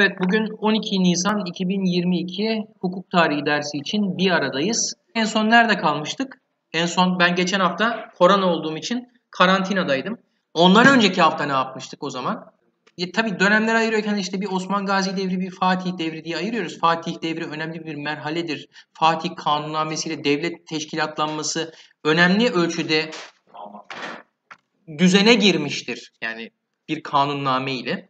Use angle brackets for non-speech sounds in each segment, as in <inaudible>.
Evet, bugün 12 Nisan 2022 hukuk tarihi dersi için bir aradayız. En son nerede kalmıştık? En son ben geçen hafta korona olduğum için karantinadaydım. Ondan önceki hafta ne yapmıştık o zaman? E, tabii dönemler ayırıyorken işte bir Osman Gazi devri, bir Fatih devri diye ayırıyoruz. Fatih devri önemli bir merhaledir. Fatih kanunnamesiyle devlet teşkilatlanması önemli ölçüde düzene girmiştir. Yani bir kanunname ile.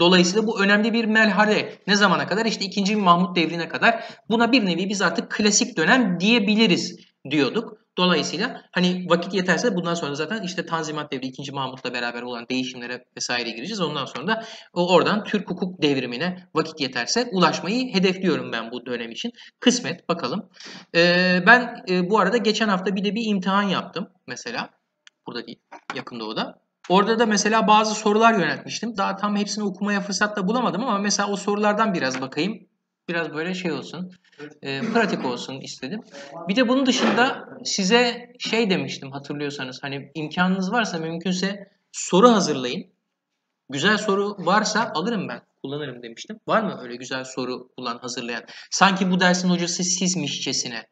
Dolayısıyla bu önemli bir merhale. Ne zamana kadar? İşte 2. Mahmut devrine kadar. Buna bir nevi biz artık klasik dönem diyebiliriz diyorduk. Dolayısıyla hani vakit yeterse bundan sonra zaten işte Tanzimat devri 2. Mahmut'la beraber olan değişimlere vesaire gireceğiz. Ondan sonra da oradan Türk hukuk devrimine vakit yeterse ulaşmayı hedefliyorum ben bu dönem için. Kısmet bakalım. Ee, ben e, bu arada geçen hafta bir de bir imtihan yaptım mesela. Burada değil, yakın doğuda. Orada da mesela bazı sorular yöneltmiştim. Daha tam hepsini okumaya fırsat da bulamadım ama mesela o sorulardan biraz bakayım. Biraz böyle şey olsun, e, pratik olsun istedim. Bir de bunun dışında size şey demiştim hatırlıyorsanız. Hani imkanınız varsa mümkünse soru hazırlayın. Güzel soru varsa alırım ben, kullanırım demiştim. Var mı öyle güzel soru bulan, hazırlayan? Sanki bu dersin hocası sizmişçesine.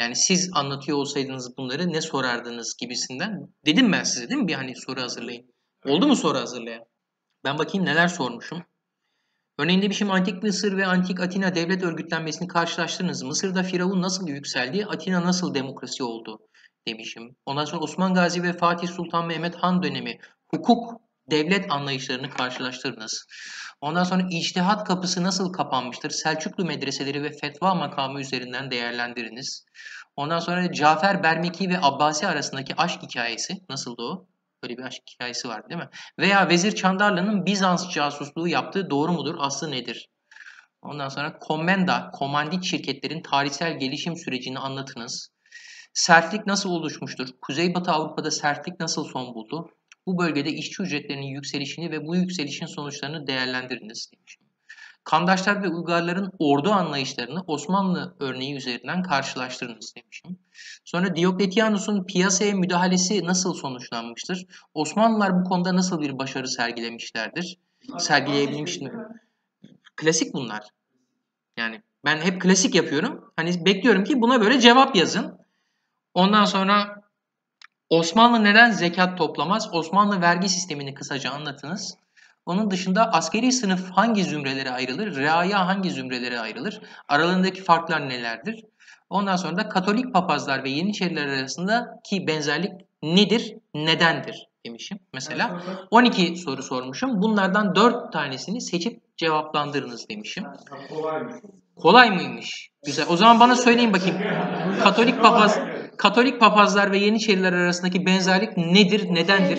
Yani siz anlatıyor olsaydınız bunları ne sorardınız gibisinden. Dedim ben size değil mi bir hani soru hazırlayın. Oldu mu soru hazırlayan? Ben bakayım neler sormuşum. Örneğin demişim antik Mısır ve antik Atina devlet örgütlenmesini karşılaştırınız. Mısır'da Firavun nasıl yükseldi, Atina nasıl demokrasi oldu demişim. Ondan sonra Osman Gazi ve Fatih Sultan Mehmet Han dönemi hukuk, devlet anlayışlarını karşılaştırınız. Ondan sonra içtihat kapısı nasıl kapanmıştır? Selçuklu medreseleri ve fetva makamı üzerinden değerlendiriniz. Ondan sonra Cafer Bermeki ve Abbasi arasındaki aşk hikayesi nasıldı o? Böyle bir aşk hikayesi var değil mi? Veya Vezir Çandarlı'nın Bizans casusluğu yaptığı doğru mudur? Aslı nedir? Ondan sonra Komenda, komandit şirketlerin tarihsel gelişim sürecini anlatınız. Sertlik nasıl oluşmuştur? Kuzeybatı Avrupa'da sertlik nasıl son buldu? Bu bölgede işçi ücretlerinin yükselişini ve bu yükselişin sonuçlarını değerlendiriniz demişim. Kandaşlar ve Uygarların ordu anlayışlarını Osmanlı örneği üzerinden karşılaştırınız demişim. Sonra Diokletianus'un piyasaya müdahalesi nasıl sonuçlanmıştır? Osmanlılar bu konuda nasıl bir başarı sergilemişlerdir? Sergileyebilmiş mi? Klasik bunlar. Yani ben hep klasik yapıyorum. Hani bekliyorum ki buna böyle cevap yazın. Ondan sonra Osmanlı neden zekat toplamaz? Osmanlı vergi sistemini kısaca anlatınız. Onun dışında askeri sınıf hangi zümrelere ayrılır? Reaya hangi zümrelere ayrılır? Aralarındaki farklar nelerdir? Ondan sonra da Katolik papazlar ve Yeniçeriler arasındaki benzerlik nedir, nedendir demişim mesela. 12 soru sormuşum. Bunlardan 4 tanesini seçip cevaplandırınız demişim. Kolay mıymış? Güzel. O zaman bana söyleyin bakayım. Katolik papaz Katolik papazlar ve Yeniçeriler arasındaki benzerlik nedir, nedendir?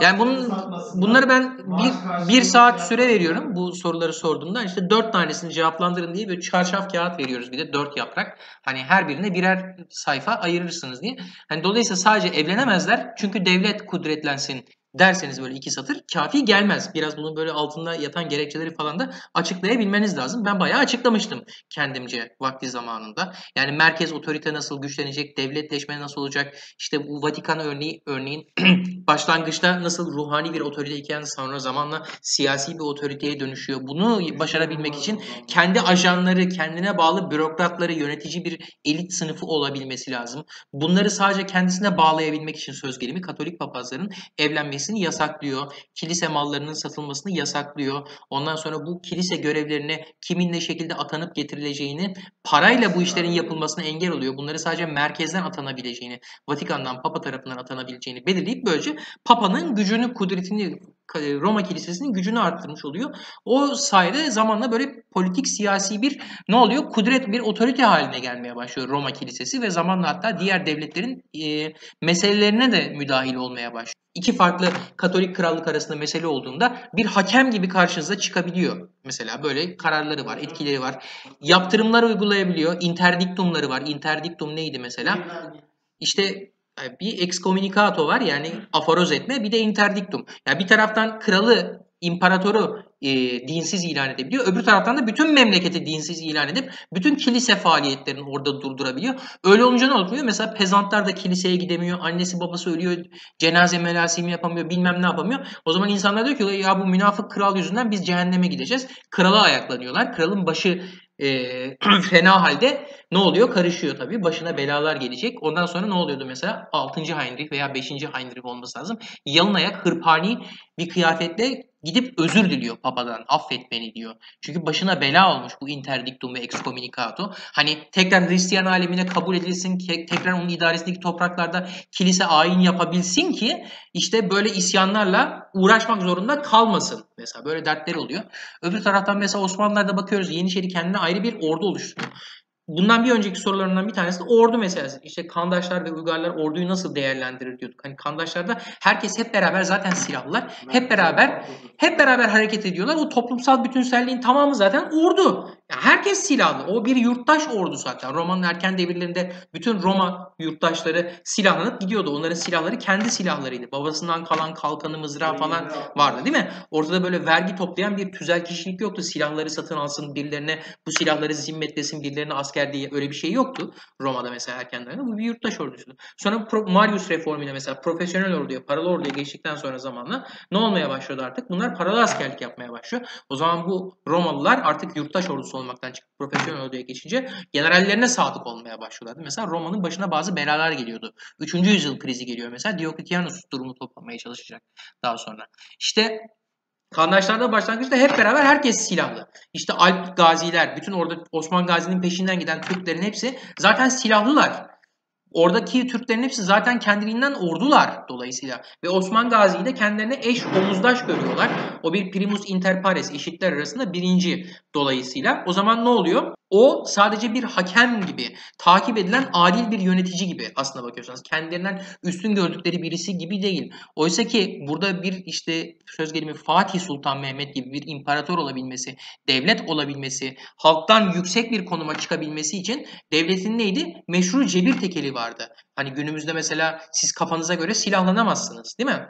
Yani bunun, bunları ben bir, bir saat süre veriyorum bu soruları sorduğumda. işte dört tanesini cevaplandırın diye bir çarşaf kağıt veriyoruz bir de dört yaprak. Hani her birine birer sayfa ayırırsınız diye. Hani dolayısıyla sadece evlenemezler çünkü devlet kudretlensin derseniz böyle iki satır kafi gelmez. Biraz bunun böyle altında yatan gerekçeleri falan da açıklayabilmeniz lazım. Ben bayağı açıklamıştım kendimce vakti zamanında. Yani merkez otorite nasıl güçlenecek, devletleşme nasıl olacak, işte bu Vatikan örneği örneğin <clears throat> başlangıçta nasıl ruhani bir otoriteyken sonra zamanla siyasi bir otoriteye dönüşüyor. Bunu başarabilmek için kendi ajanları, kendine bağlı bürokratları, yönetici bir elit sınıfı olabilmesi lazım. Bunları sadece kendisine bağlayabilmek için söz gelimi Katolik papazların evlenmesi edilmesini yasaklıyor. Kilise mallarının satılmasını yasaklıyor. Ondan sonra bu kilise görevlerine kimin ne şekilde atanıp getirileceğini parayla bu işlerin yapılmasına engel oluyor. Bunları sadece merkezden atanabileceğini, Vatikan'dan, Papa tarafından atanabileceğini belirleyip böylece Papa'nın gücünü, kudretini Roma Kilisesi'nin gücünü arttırmış oluyor. O sayede zamanla böyle politik siyasi bir ne oluyor? Kudret bir otorite haline gelmeye başlıyor Roma Kilisesi ve zamanla hatta diğer devletlerin e, meselelerine de müdahil olmaya başlıyor. İki farklı Katolik krallık arasında mesele olduğunda bir hakem gibi karşınıza çıkabiliyor. Mesela böyle kararları var, etkileri var. Yaptırımlar uygulayabiliyor. Interdiktumları var. Interdiktum neydi mesela? İşte bir excommunicato var yani aforoz etme bir de interdiktum. Yani bir taraftan kralı imparatoru e, dinsiz ilan edebiliyor. Öbür taraftan da bütün memleketi dinsiz ilan edip bütün kilise faaliyetlerini orada durdurabiliyor. Öyle olunca ne oluyor? Mesela pezantlar da kiliseye gidemiyor. Annesi babası ölüyor. Cenaze merasimi yapamıyor. Bilmem ne yapamıyor. O zaman insanlar diyor ki ya bu münafık kral yüzünden biz cehenneme gideceğiz. Krala ayaklanıyorlar. Kralın başı e, <clears throat> fena halde ne oluyor? Karışıyor tabii. Başına belalar gelecek. Ondan sonra ne oluyordu mesela? 6. Heinrich veya 5. Heinrich olması lazım. Yalın ayak hırpani bir kıyafetle gidip özür diliyor papadan. Affet beni diyor. Çünkü başına bela olmuş bu interdiktum ve excommunicato. Hani tekrar Hristiyan alemine kabul edilsin, tekrar onun idaresindeki topraklarda kilise ayin yapabilsin ki işte böyle isyanlarla uğraşmak zorunda kalmasın. Mesela böyle dertler oluyor. Öbür taraftan mesela Osmanlılar'da bakıyoruz Yeniçeri kendine ayrı bir ordu oluşturuyor. Bundan bir önceki sorularından bir tanesi de ordu meselesi. İşte kandaşlar ve uygarlar orduyu nasıl değerlendirir diyorduk. Hani kandaşlarda herkes hep beraber zaten silahlılar. Hep beraber hep beraber hareket ediyorlar. O toplumsal bütünselliğin tamamı zaten ordu. Herkes silahlı. O bir yurttaş ordu zaten. Roma'nın erken devirlerinde bütün Roma yurttaşları silahlanıp gidiyordu. Onların silahları kendi silahlarıydı. Babasından kalan kalkanı, mızrağı falan vardı değil mi? Ortada böyle vergi toplayan bir tüzel kişilik yoktu. Silahları satın alsın, birilerine bu silahları zimmetlesin, birilerine asker diye öyle bir şey yoktu Roma'da mesela erken dönemde. Bu bir yurttaş ordusuydu. Sonra Marius reformuyla mesela profesyonel orduya, paralı orduya geçtikten sonra zamanla ne olmaya başladı artık? Bunlar paralı askerlik yapmaya başlıyor. O zaman bu Romalılar artık yurttaş ordusu olmaktan çıkıp profesyonel orduya geçince generallerine sadık olmaya başlıyorlardı. Mesela Roma'nın başına bazı belalar geliyordu. Üçüncü yüzyıl krizi geliyor mesela. Diocletianus durumu toplamaya çalışacak daha sonra. İşte Kandaşlarda başlangıçta hep beraber herkes silahlı. İşte Alp gaziler, bütün orada Osman Gazi'nin peşinden giden Türklerin hepsi zaten silahlılar. Oradaki Türklerin hepsi zaten kendiliğinden ordular dolayısıyla. Ve Osman Gazi'yi de kendilerine eş omuzdaş görüyorlar. O bir primus inter pares eşitler arasında birinci dolayısıyla. O zaman ne oluyor? O sadece bir hakem gibi, takip edilen adil bir yönetici gibi aslına bakıyorsanız. Kendilerinden üstün gördükleri birisi gibi değil. Oysa ki burada bir işte söz gelimi Fatih Sultan Mehmet gibi bir imparator olabilmesi, devlet olabilmesi, halktan yüksek bir konuma çıkabilmesi için devletin neydi? Meşru cebir tekeli vardı. Hani günümüzde mesela siz kafanıza göre silahlanamazsınız değil mi?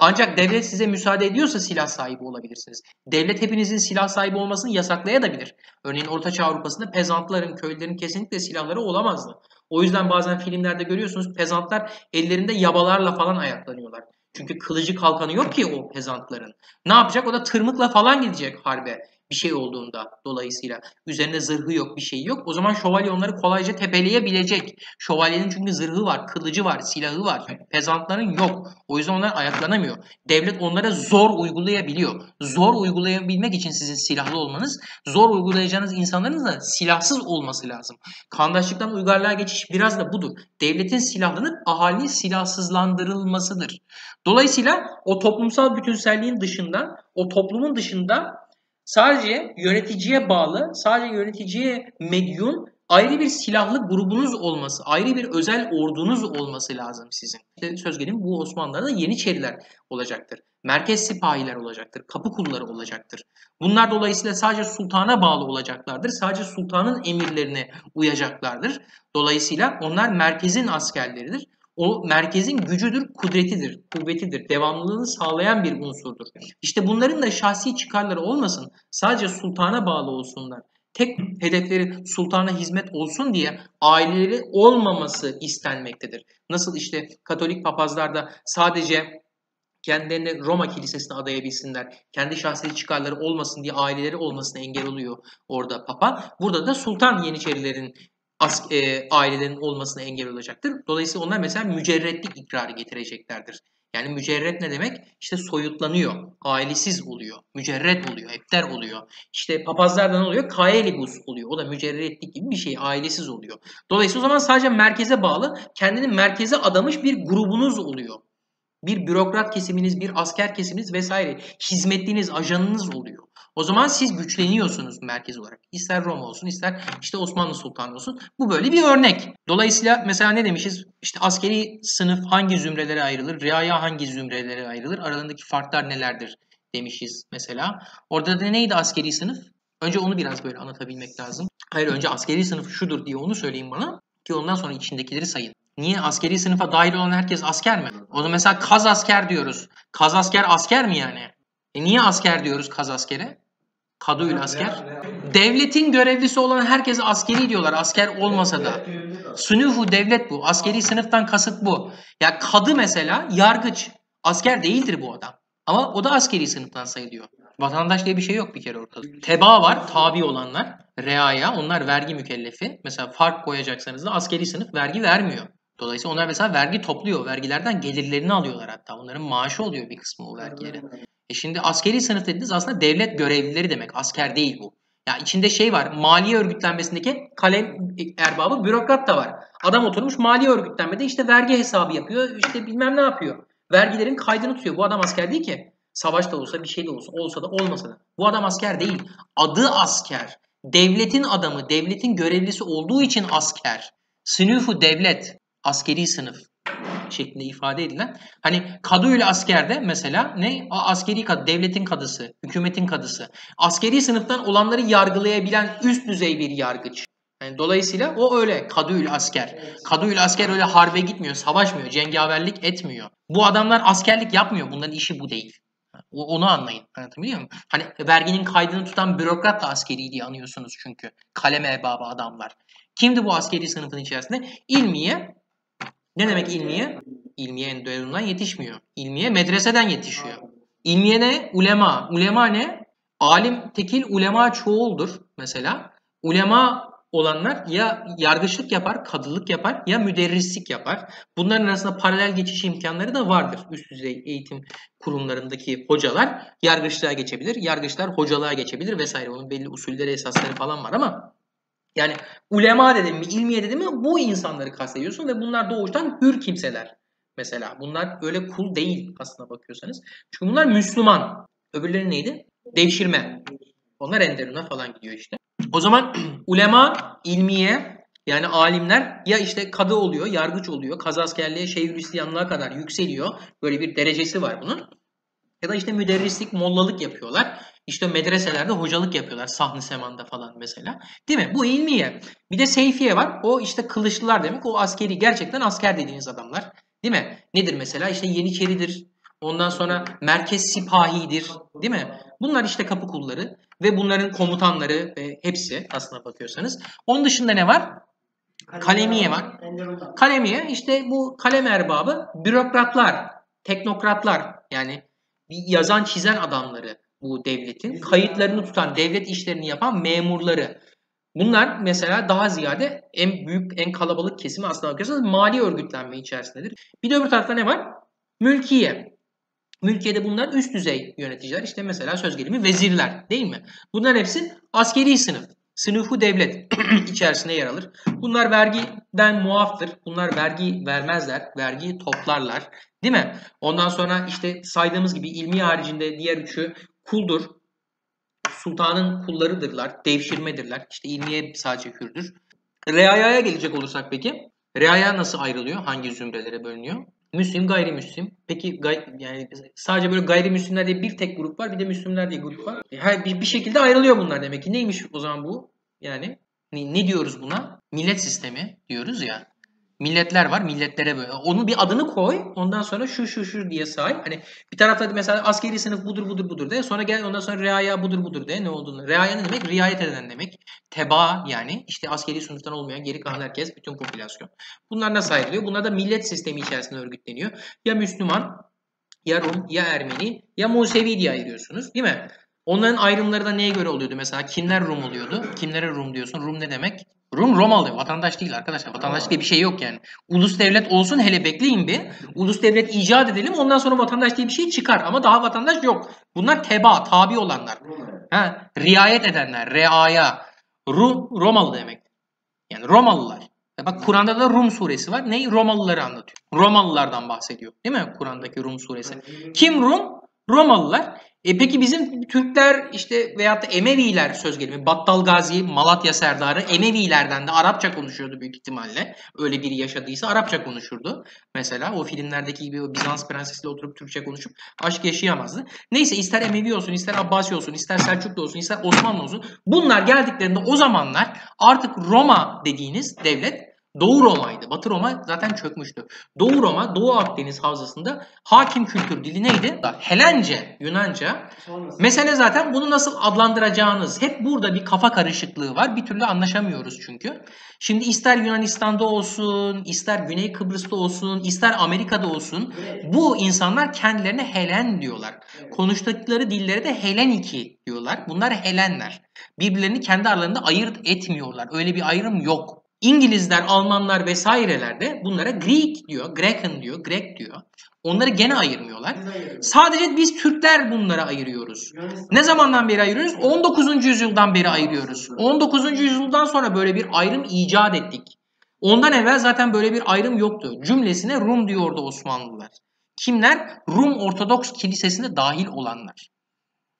Ancak devlet size müsaade ediyorsa silah sahibi olabilirsiniz. Devlet hepinizin silah sahibi olmasını yasaklayabilir. Örneğin Ortaçağ Avrupa'sında pezantların, köylülerin kesinlikle silahları olamazdı. O yüzden bazen filmlerde görüyorsunuz pezantlar ellerinde yabalarla falan ayaklanıyorlar. Çünkü kılıcı kalkanı yok ki o pezantların. Ne yapacak? O da tırmıkla falan gidecek harbe bir şey olduğunda dolayısıyla üzerinde zırhı yok bir şey yok. O zaman şövalye onları kolayca tepeleyebilecek. Şövalyenin çünkü zırhı var, kılıcı var, silahı var. Pezantların yok. O yüzden onlar ayaklanamıyor. Devlet onlara zor uygulayabiliyor. Zor uygulayabilmek için sizin silahlı olmanız, zor uygulayacağınız insanların da silahsız olması lazım. Kandaşlıktan uygarlığa geçiş biraz da budur. Devletin silahlanıp ahalinin silahsızlandırılmasıdır. Dolayısıyla o toplumsal bütünselliğin dışında, o toplumun dışında Sadece yöneticiye bağlı, sadece yöneticiye medyun ayrı bir silahlı grubunuz olması, ayrı bir özel ordunuz olması lazım sizin. İşte söz gelimi bu Osmanlılar'da Yeniçeriler olacaktır. Merkez sipahiler olacaktır, kapı kulları olacaktır. Bunlar dolayısıyla sadece sultana bağlı olacaklardır. Sadece sultanın emirlerine uyacaklardır. Dolayısıyla onlar merkezin askerleridir. O merkezin gücüdür, kudretidir, kuvvetidir, devamlılığını sağlayan bir unsurdur. İşte bunların da şahsi çıkarları olmasın, sadece sultana bağlı olsunlar. Tek hedefleri sultana hizmet olsun diye aileleri olmaması istenmektedir. Nasıl işte Katolik papazlar da sadece kendilerini Roma Kilisesi'ne adayabilsinler, kendi şahsi çıkarları olmasın diye aileleri olmasına engel oluyor orada Papa. Burada da Sultan Yeniçerilerin as, e, ailelerin olmasına engel olacaktır. Dolayısıyla onlar mesela mücerretlik ikrarı getireceklerdir. Yani mücerret ne demek? İşte soyutlanıyor, ailesiz oluyor, mücerret oluyor, epter oluyor. İşte papazlardan oluyor? Kaelibus oluyor. O da mücerretlik gibi bir şey, ailesiz oluyor. Dolayısıyla o zaman sadece merkeze bağlı, kendini merkeze adamış bir grubunuz oluyor. Bir bürokrat kesiminiz, bir asker kesiminiz vesaire hizmetliğiniz, ajanınız oluyor. O zaman siz güçleniyorsunuz merkez olarak. İster Roma olsun ister işte Osmanlı Sultanı olsun. Bu böyle bir örnek. Dolayısıyla mesela ne demişiz? İşte askeri sınıf hangi zümrelere ayrılır? Riaya hangi zümrelere ayrılır? Aralarındaki farklar nelerdir demişiz mesela. Orada da neydi askeri sınıf? Önce onu biraz böyle anlatabilmek lazım. Hayır önce askeri sınıf şudur diye onu söyleyeyim bana. Ki ondan sonra içindekileri sayın. Niye? Askeri sınıfa dahil olan herkes asker mi? O da mesela kaz asker diyoruz. Kaz asker asker mi yani? E niye asker diyoruz kaz askere? Kaduyla asker. Devletin görevlisi olan herkese askeri diyorlar. Asker olmasa da. Sünüfu devlet bu. Askeri sınıftan kasıt bu. Ya kadı mesela yargıç. Asker değildir bu adam. Ama o da askeri sınıftan sayılıyor. Vatandaş diye bir şey yok bir kere ortada. Teba var, tabi olanlar. Reaya, onlar vergi mükellefi. Mesela fark koyacaksanız da askeri sınıf vergi vermiyor. Dolayısıyla onlar mesela vergi topluyor. Vergilerden gelirlerini alıyorlar hatta. Onların maaşı oluyor bir kısmı o vergileri. E şimdi askeri sınıf dediğiniz aslında devlet görevlileri demek. Asker değil bu. Ya içinde şey var. Maliye örgütlenmesindeki kalem erbabı bürokrat da var. Adam oturmuş maliye örgütlenmede işte vergi hesabı yapıyor. işte bilmem ne yapıyor. Vergilerin kaydını tutuyor. Bu adam asker değil ki. Savaş da olsa bir şey de olsa olsa da olmasa da. Bu adam asker değil. Adı asker. Devletin adamı, devletin görevlisi olduğu için asker. Sınıfı devlet, askeri sınıf şeklinde ifade edilen. Hani kadı ile askerde mesela ne? Askeri kadı, devletin kadısı, hükümetin kadısı. Askeri sınıftan olanları yargılayabilen üst düzey bir yargıç. Yani dolayısıyla o öyle kadı ile asker. Kadı ile asker öyle harbe gitmiyor, savaşmıyor, cengaverlik etmiyor. Bu adamlar askerlik yapmıyor. Bunların işi bu değil. Onu anlayın. Anlatabiliyor muyum? Hani verginin kaydını tutan bürokrat da askeri diye anıyorsunuz çünkü. Kalem erbabı adamlar. Kimdi bu askeri sınıfın içerisinde? İlmiye. Ne demek ilmiye? İlmiye Endoyar'ından yetişmiyor. İlmiye medreseden yetişiyor. İlmiye ne? Ulema. Ulema ne? Alim tekil, ulema çoğuldur mesela. Ulema olanlar ya yargıçlık yapar, kadılık yapar ya müderrislik yapar. Bunların arasında paralel geçiş imkanları da vardır. Üst düzey eğitim kurumlarındaki hocalar yargıçlığa geçebilir, yargıçlar hocalığa geçebilir vesaire. Onun belli usulleri, esasları falan var ama yani ulema dedim mi, ilmiye dedim mi bu insanları kastediyorsun ve bunlar doğuştan hür kimseler. Mesela bunlar öyle kul değil aslına bakıyorsanız. Çünkü bunlar Müslüman. Öbürleri neydi? Devşirme. Onlar Enderun'a falan gidiyor işte. O zaman <clears throat> ulema, ilmiye yani alimler ya işte kadı oluyor, yargıç oluyor, kazaskerliğe, şeyhülisyanlığa kadar yükseliyor. Böyle bir derecesi var bunun. Ya da işte müderrislik, mollalık yapıyorlar. İşte medreselerde hocalık yapıyorlar. Sahne semanda falan mesela. Değil mi? Bu ilmiye. Bir de seyfiye var. O işte kılıçlılar demek. O askeri. Gerçekten asker dediğiniz adamlar. Değil mi? Nedir mesela? İşte Yeniçeridir. Ondan sonra merkez sipahidir. Değil mi? Bunlar işte kapı kulları ve bunların komutanları ve hepsi aslına bakıyorsanız. Onun dışında ne var? Kalemiye var. Kalemiye işte bu kalem erbabı bürokratlar, teknokratlar yani yazan çizen adamları bu devletin. Kayıtlarını tutan, devlet işlerini yapan memurları. Bunlar mesela daha ziyade en büyük, en kalabalık kesimi aslında bakıyorsanız mali örgütlenme içerisindedir. Bir de öbür tarafta ne var? Mülkiye. Mülkiyede bunlar üst düzey yöneticiler. İşte mesela söz gelimi vezirler değil mi? Bunların hepsi askeri sınıf. Sınıfı devlet <clears throat> içerisinde yer alır. Bunlar vergiden muaftır. Bunlar vergi vermezler. Vergiyi toplarlar. Değil mi? Ondan sonra işte saydığımız gibi ilmi haricinde diğer üçü kuldur. Sultanın kullarıdırlar. Devşirmedirler. İşte ilmiye sadece hürdür. Reayaya gelecek olursak peki. Reaya nasıl ayrılıyor? Hangi zümrelere bölünüyor? Müslim, gayrimüslim. Peki gay, yani sadece böyle gayrimüslimler diye bir tek grup var, bir de Müslümler diye grup var. Her bir, bir şekilde ayrılıyor bunlar demek ki. Neymiş o zaman bu? Yani ne, ne diyoruz buna? Millet sistemi diyoruz ya. Milletler var, milletlere böyle. Onun bir adını koy, ondan sonra şu şu şu diye say. Hani bir tarafta mesela askeri sınıf budur budur budur de. Sonra gel ondan sonra reaya budur budur de. Ne olduğunu. Reaya ne demek? Riayet eden demek. Teba yani işte askeri sınıftan olmayan geri kalan herkes, bütün popülasyon. Bunlar nasıl ayrılıyor? Bunlar da millet sistemi içerisinde örgütleniyor. Ya Müslüman, ya Rum, ya Ermeni, ya Musevi diye ayırıyorsunuz. Değil mi? Onların ayrımları da neye göre oluyordu mesela? Kimler Rum oluyordu? Kimlere Rum diyorsun? Rum ne demek? Rum Romalı. Vatandaş değil arkadaşlar. Vatandaş diye bir şey yok yani. Ulus devlet olsun hele bekleyin bir. Ulus devlet icat edelim ondan sonra vatandaş diye bir şey çıkar. Ama daha vatandaş yok. Bunlar teba, tabi olanlar. Ha, riayet edenler, reaya. Rum, Romalı demek. Yani Romalılar. Ya bak Kur'an'da da Rum suresi var. Neyi? Romalıları anlatıyor. Romalılardan bahsediyor. Değil mi? Kur'an'daki Rum suresi. Kim Rum? Romalılar. E peki bizim Türkler işte veyahut da Emeviler söz gelimi Battal Gazi, Malatya Serdarı Emevilerden de Arapça konuşuyordu büyük ihtimalle. Öyle biri yaşadıysa Arapça konuşurdu. Mesela o filmlerdeki gibi o Bizans prensesiyle oturup Türkçe konuşup aşk yaşayamazdı. Neyse ister Emevi olsun, ister Abbasi olsun, ister Selçuklu olsun, ister Osmanlı olsun. Bunlar geldiklerinde o zamanlar artık Roma dediğiniz devlet Doğu Roma'ydı. Batı Roma zaten çökmüştü. Doğu Roma, Doğu Akdeniz havzasında hakim kültür dili neydi? Helence, Yunanca. Sonrası. Mesele zaten bunu nasıl adlandıracağınız. Hep burada bir kafa karışıklığı var. Bir türlü anlaşamıyoruz çünkü. Şimdi ister Yunanistan'da olsun, ister Güney Kıbrıs'ta olsun, ister Amerika'da olsun. Evet. Bu insanlar kendilerine Helen diyorlar. Evet. Konuştukları dilleri de Heleniki diyorlar. Bunlar Helenler. Birbirlerini kendi aralarında ayırt etmiyorlar. Öyle bir ayrım yok. İngilizler, Almanlar vesaireler de bunlara Greek diyor, Grekan diyor, Grek diyor. Onları gene ayırmıyorlar. Biz. Sadece biz Türkler bunlara ayırıyoruz. Yunanistan- Ne zamandan beri ayırıyoruz? 19. yüzyıldan beri ayırıyoruz. 19. yüzyıldan sonra böyle bir ayrım icat ettik. Ondan evvel zaten böyle bir ayrım yoktu. Cümlesine Rum diyordu Osmanlılar. Kimler? Rum Ortodoks Kilisesi'ne dahil olanlar.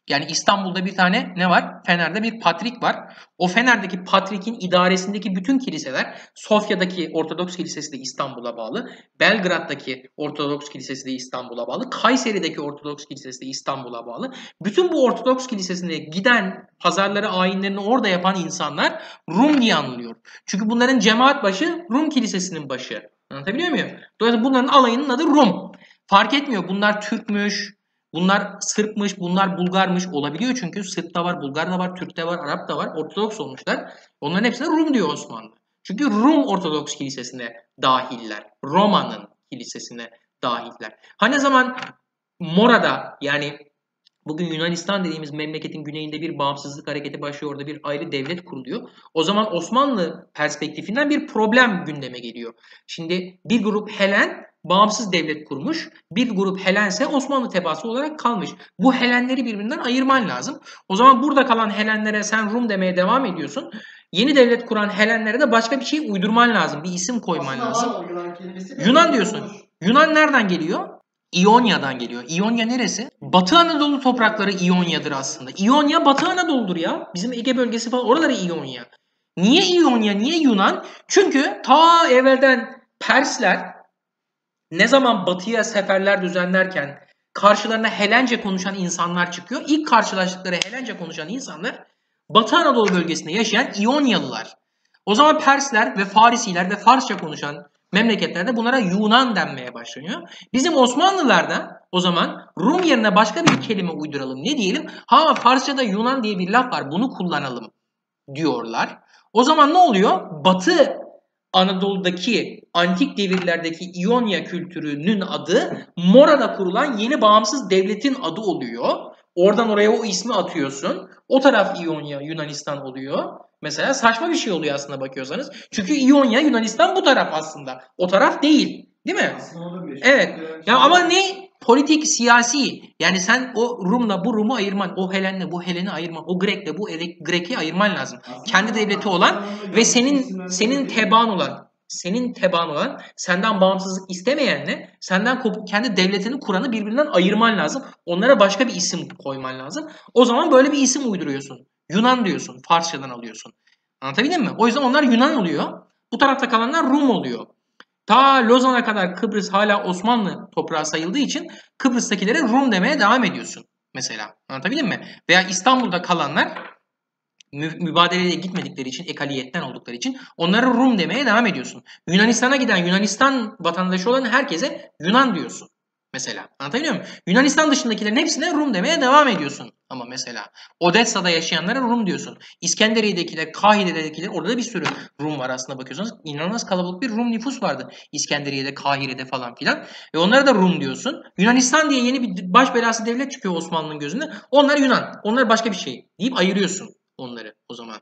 Yani İstanbul'da bir tane ne var? Fener'de bir patrik var. O Fener'deki patrikin idaresindeki bütün kiliseler Sofya'daki Ortodoks Kilisesi de İstanbul'a bağlı. Belgrad'daki Ortodoks Kilisesi de İstanbul'a bağlı. Kayseri'deki Ortodoks Kilisesi de İstanbul'a bağlı. Bütün bu Ortodoks Kilisesi'ne giden pazarları, ayinlerini orada yapan insanlar Rum diye anılıyor. Çünkü bunların cemaat başı Rum Kilisesi'nin başı. Anlatabiliyor muyum? Dolayısıyla bunların alayının adı Rum. Fark etmiyor. Bunlar Türkmüş, bunlar Sırpmış, bunlar Bulgarmış olabiliyor çünkü Sırp da var, Bulgar da var, Türk de var, Arap da var. Ortodoks olmuşlar. Onların hepsine Rum diyor Osmanlı. Çünkü Rum Ortodoks Kilisesi'ne dahiller. Roma'nın kilisesine dahiller. Ha zaman Mora'da yani bugün Yunanistan dediğimiz memleketin güneyinde bir bağımsızlık hareketi başlıyor. Orada bir ayrı devlet kuruluyor. O zaman Osmanlı perspektifinden bir problem gündeme geliyor. Şimdi bir grup Helen bağımsız devlet kurmuş. Bir grup Helense Osmanlı tebaası olarak kalmış. Bu Helenleri birbirinden ayırman lazım. O zaman burada kalan Helenlere sen Rum demeye devam ediyorsun. Yeni devlet kuran Helenlere de başka bir şey uydurman lazım. Bir isim koyman Aslında lazım. var Yunan Yunan diyorsun. Yunan nereden geliyor? İonya'dan geliyor. İonya neresi? Batı Anadolu toprakları İonya'dır aslında. İonya Batı Anadolu'dur ya. Bizim Ege bölgesi falan oraları İonya. Niye İonya? Niye Yunan? Çünkü ta evvelden Persler ne zaman batıya seferler düzenlerken karşılarına Helence konuşan insanlar çıkıyor. İlk karşılaştıkları Helence konuşan insanlar Batı Anadolu bölgesinde yaşayan İonyalılar. O zaman Persler ve Farisiler ve Farsça konuşan memleketlerde bunlara Yunan denmeye başlanıyor. Bizim Osmanlılarda o zaman Rum yerine başka bir kelime uyduralım. Ne diyelim? Ha Farsçada Yunan diye bir laf var bunu kullanalım diyorlar. O zaman ne oluyor? Batı Anadolu'daki antik devirlerdeki İonya kültürünün adı Mora'da kurulan yeni bağımsız devletin adı oluyor. Oradan oraya o ismi atıyorsun. O taraf İonya Yunanistan oluyor. Mesela saçma bir şey oluyor aslında bakıyorsanız. Çünkü İonya Yunanistan bu taraf aslında. O taraf değil. Değil mi? Aslında bir Evet. Ya ama ne? Politik, siyasi. Yani sen o Rum'la bu Rum'u ayırman, o Helen'le bu Helen'i ayırman, o Grek'le bu Grek'i ayırman lazım. Aslında Kendi devleti olan ve senin senin tebaan olan, senin tebaan olan, senden bağımsızlık istemeyenle senden kopup kendi devletini kuranı birbirinden ayırman lazım. Onlara başka bir isim koyman lazım. O zaman böyle bir isim uyduruyorsun. Yunan diyorsun, Farsçadan alıyorsun. Anlatabildim mi? O yüzden onlar Yunan oluyor. Bu tarafta kalanlar Rum oluyor. Ta Lozan'a kadar Kıbrıs hala Osmanlı toprağı sayıldığı için Kıbrıs'takilere Rum demeye devam ediyorsun mesela. Anlatabildim mi? Veya İstanbul'da kalanlar mü- mübadeleye gitmedikleri için, ekaliyetten oldukları için onlara Rum demeye devam ediyorsun. Yunanistan'a giden Yunanistan vatandaşı olan herkese Yunan diyorsun. Mesela. Anlatabiliyor muyum? Yunanistan dışındakilerin hepsine Rum demeye devam ediyorsun. Ama mesela Odessa'da yaşayanlara Rum diyorsun. İskenderiye'dekiler, Kahire'dekiler orada da bir sürü Rum var aslında bakıyorsanız. İnanılmaz kalabalık bir Rum nüfus vardı. İskenderiye'de, Kahire'de falan filan. Ve onlara da Rum diyorsun. Yunanistan diye yeni bir baş belası devlet çıkıyor Osmanlı'nın gözünde. Onlar Yunan. Onlar başka bir şey deyip ayırıyorsun onları o zaman.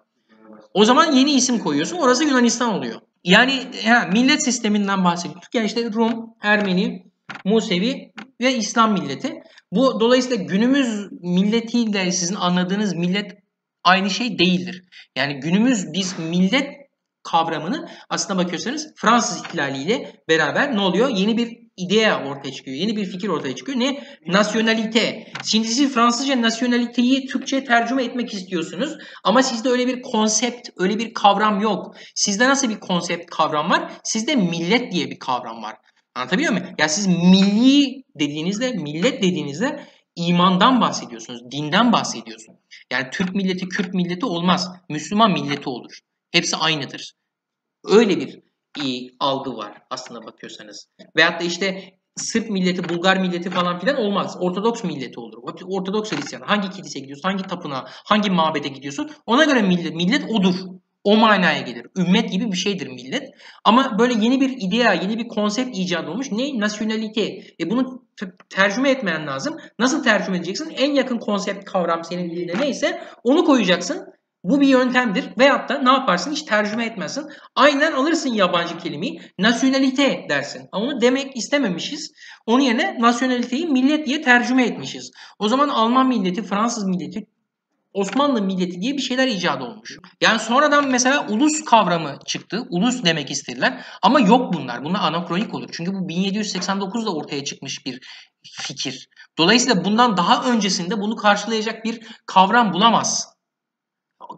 O zaman yeni isim koyuyorsun. Orası Yunanistan oluyor. Yani ha, millet sisteminden bahsediyoruz. Yani işte Rum, Ermeni, Musevi ve İslam milleti. Bu dolayısıyla günümüz milletiyle sizin anladığınız millet aynı şey değildir. Yani günümüz biz millet kavramını aslında bakıyorsanız Fransız ihtilaliyle beraber ne oluyor? Yeni bir idea ortaya çıkıyor. Yeni bir fikir ortaya çıkıyor. Ne? Nasyonalite. Şimdi siz Fransızca nasyonaliteyi Türkçe tercüme etmek istiyorsunuz. Ama sizde öyle bir konsept, öyle bir kavram yok. Sizde nasıl bir konsept kavram var? Sizde millet diye bir kavram var. Anlatabiliyor muyum? Ya siz milli dediğinizde, millet dediğinizde imandan bahsediyorsunuz, dinden bahsediyorsunuz. Yani Türk milleti, Kürt milleti olmaz. Müslüman milleti olur. Hepsi aynıdır. Öyle bir iyi algı var aslında bakıyorsanız. Veyahut da işte Sırp milleti, Bulgar milleti falan filan olmaz. Ortodoks milleti olur. Ortodoks Hristiyan. Hangi kiliseye gidiyorsun, hangi tapınağa, hangi mabede gidiyorsun ona göre millet, millet odur. O manaya gelir. Ümmet gibi bir şeydir millet. Ama böyle yeni bir idea, yeni bir konsept icat olmuş. Ne? Nasyonalite. E bunu tercüme etmen lazım. Nasıl tercüme edeceksin? En yakın konsept kavram senin dilinde neyse onu koyacaksın. Bu bir yöntemdir. Veyahut da ne yaparsın? Hiç tercüme etmezsin. Aynen alırsın yabancı kelimeyi. Nasyonalite dersin. Ama onu demek istememişiz. Onun yerine nasyonaliteyi millet diye tercüme etmişiz. O zaman Alman milleti, Fransız milleti, Osmanlı milleti diye bir şeyler icat olmuş. Yani sonradan mesela ulus kavramı çıktı. Ulus demek istediler. Ama yok bunlar. Bunlar anakronik olur. Çünkü bu 1789'da ortaya çıkmış bir fikir. Dolayısıyla bundan daha öncesinde bunu karşılayacak bir kavram bulamaz.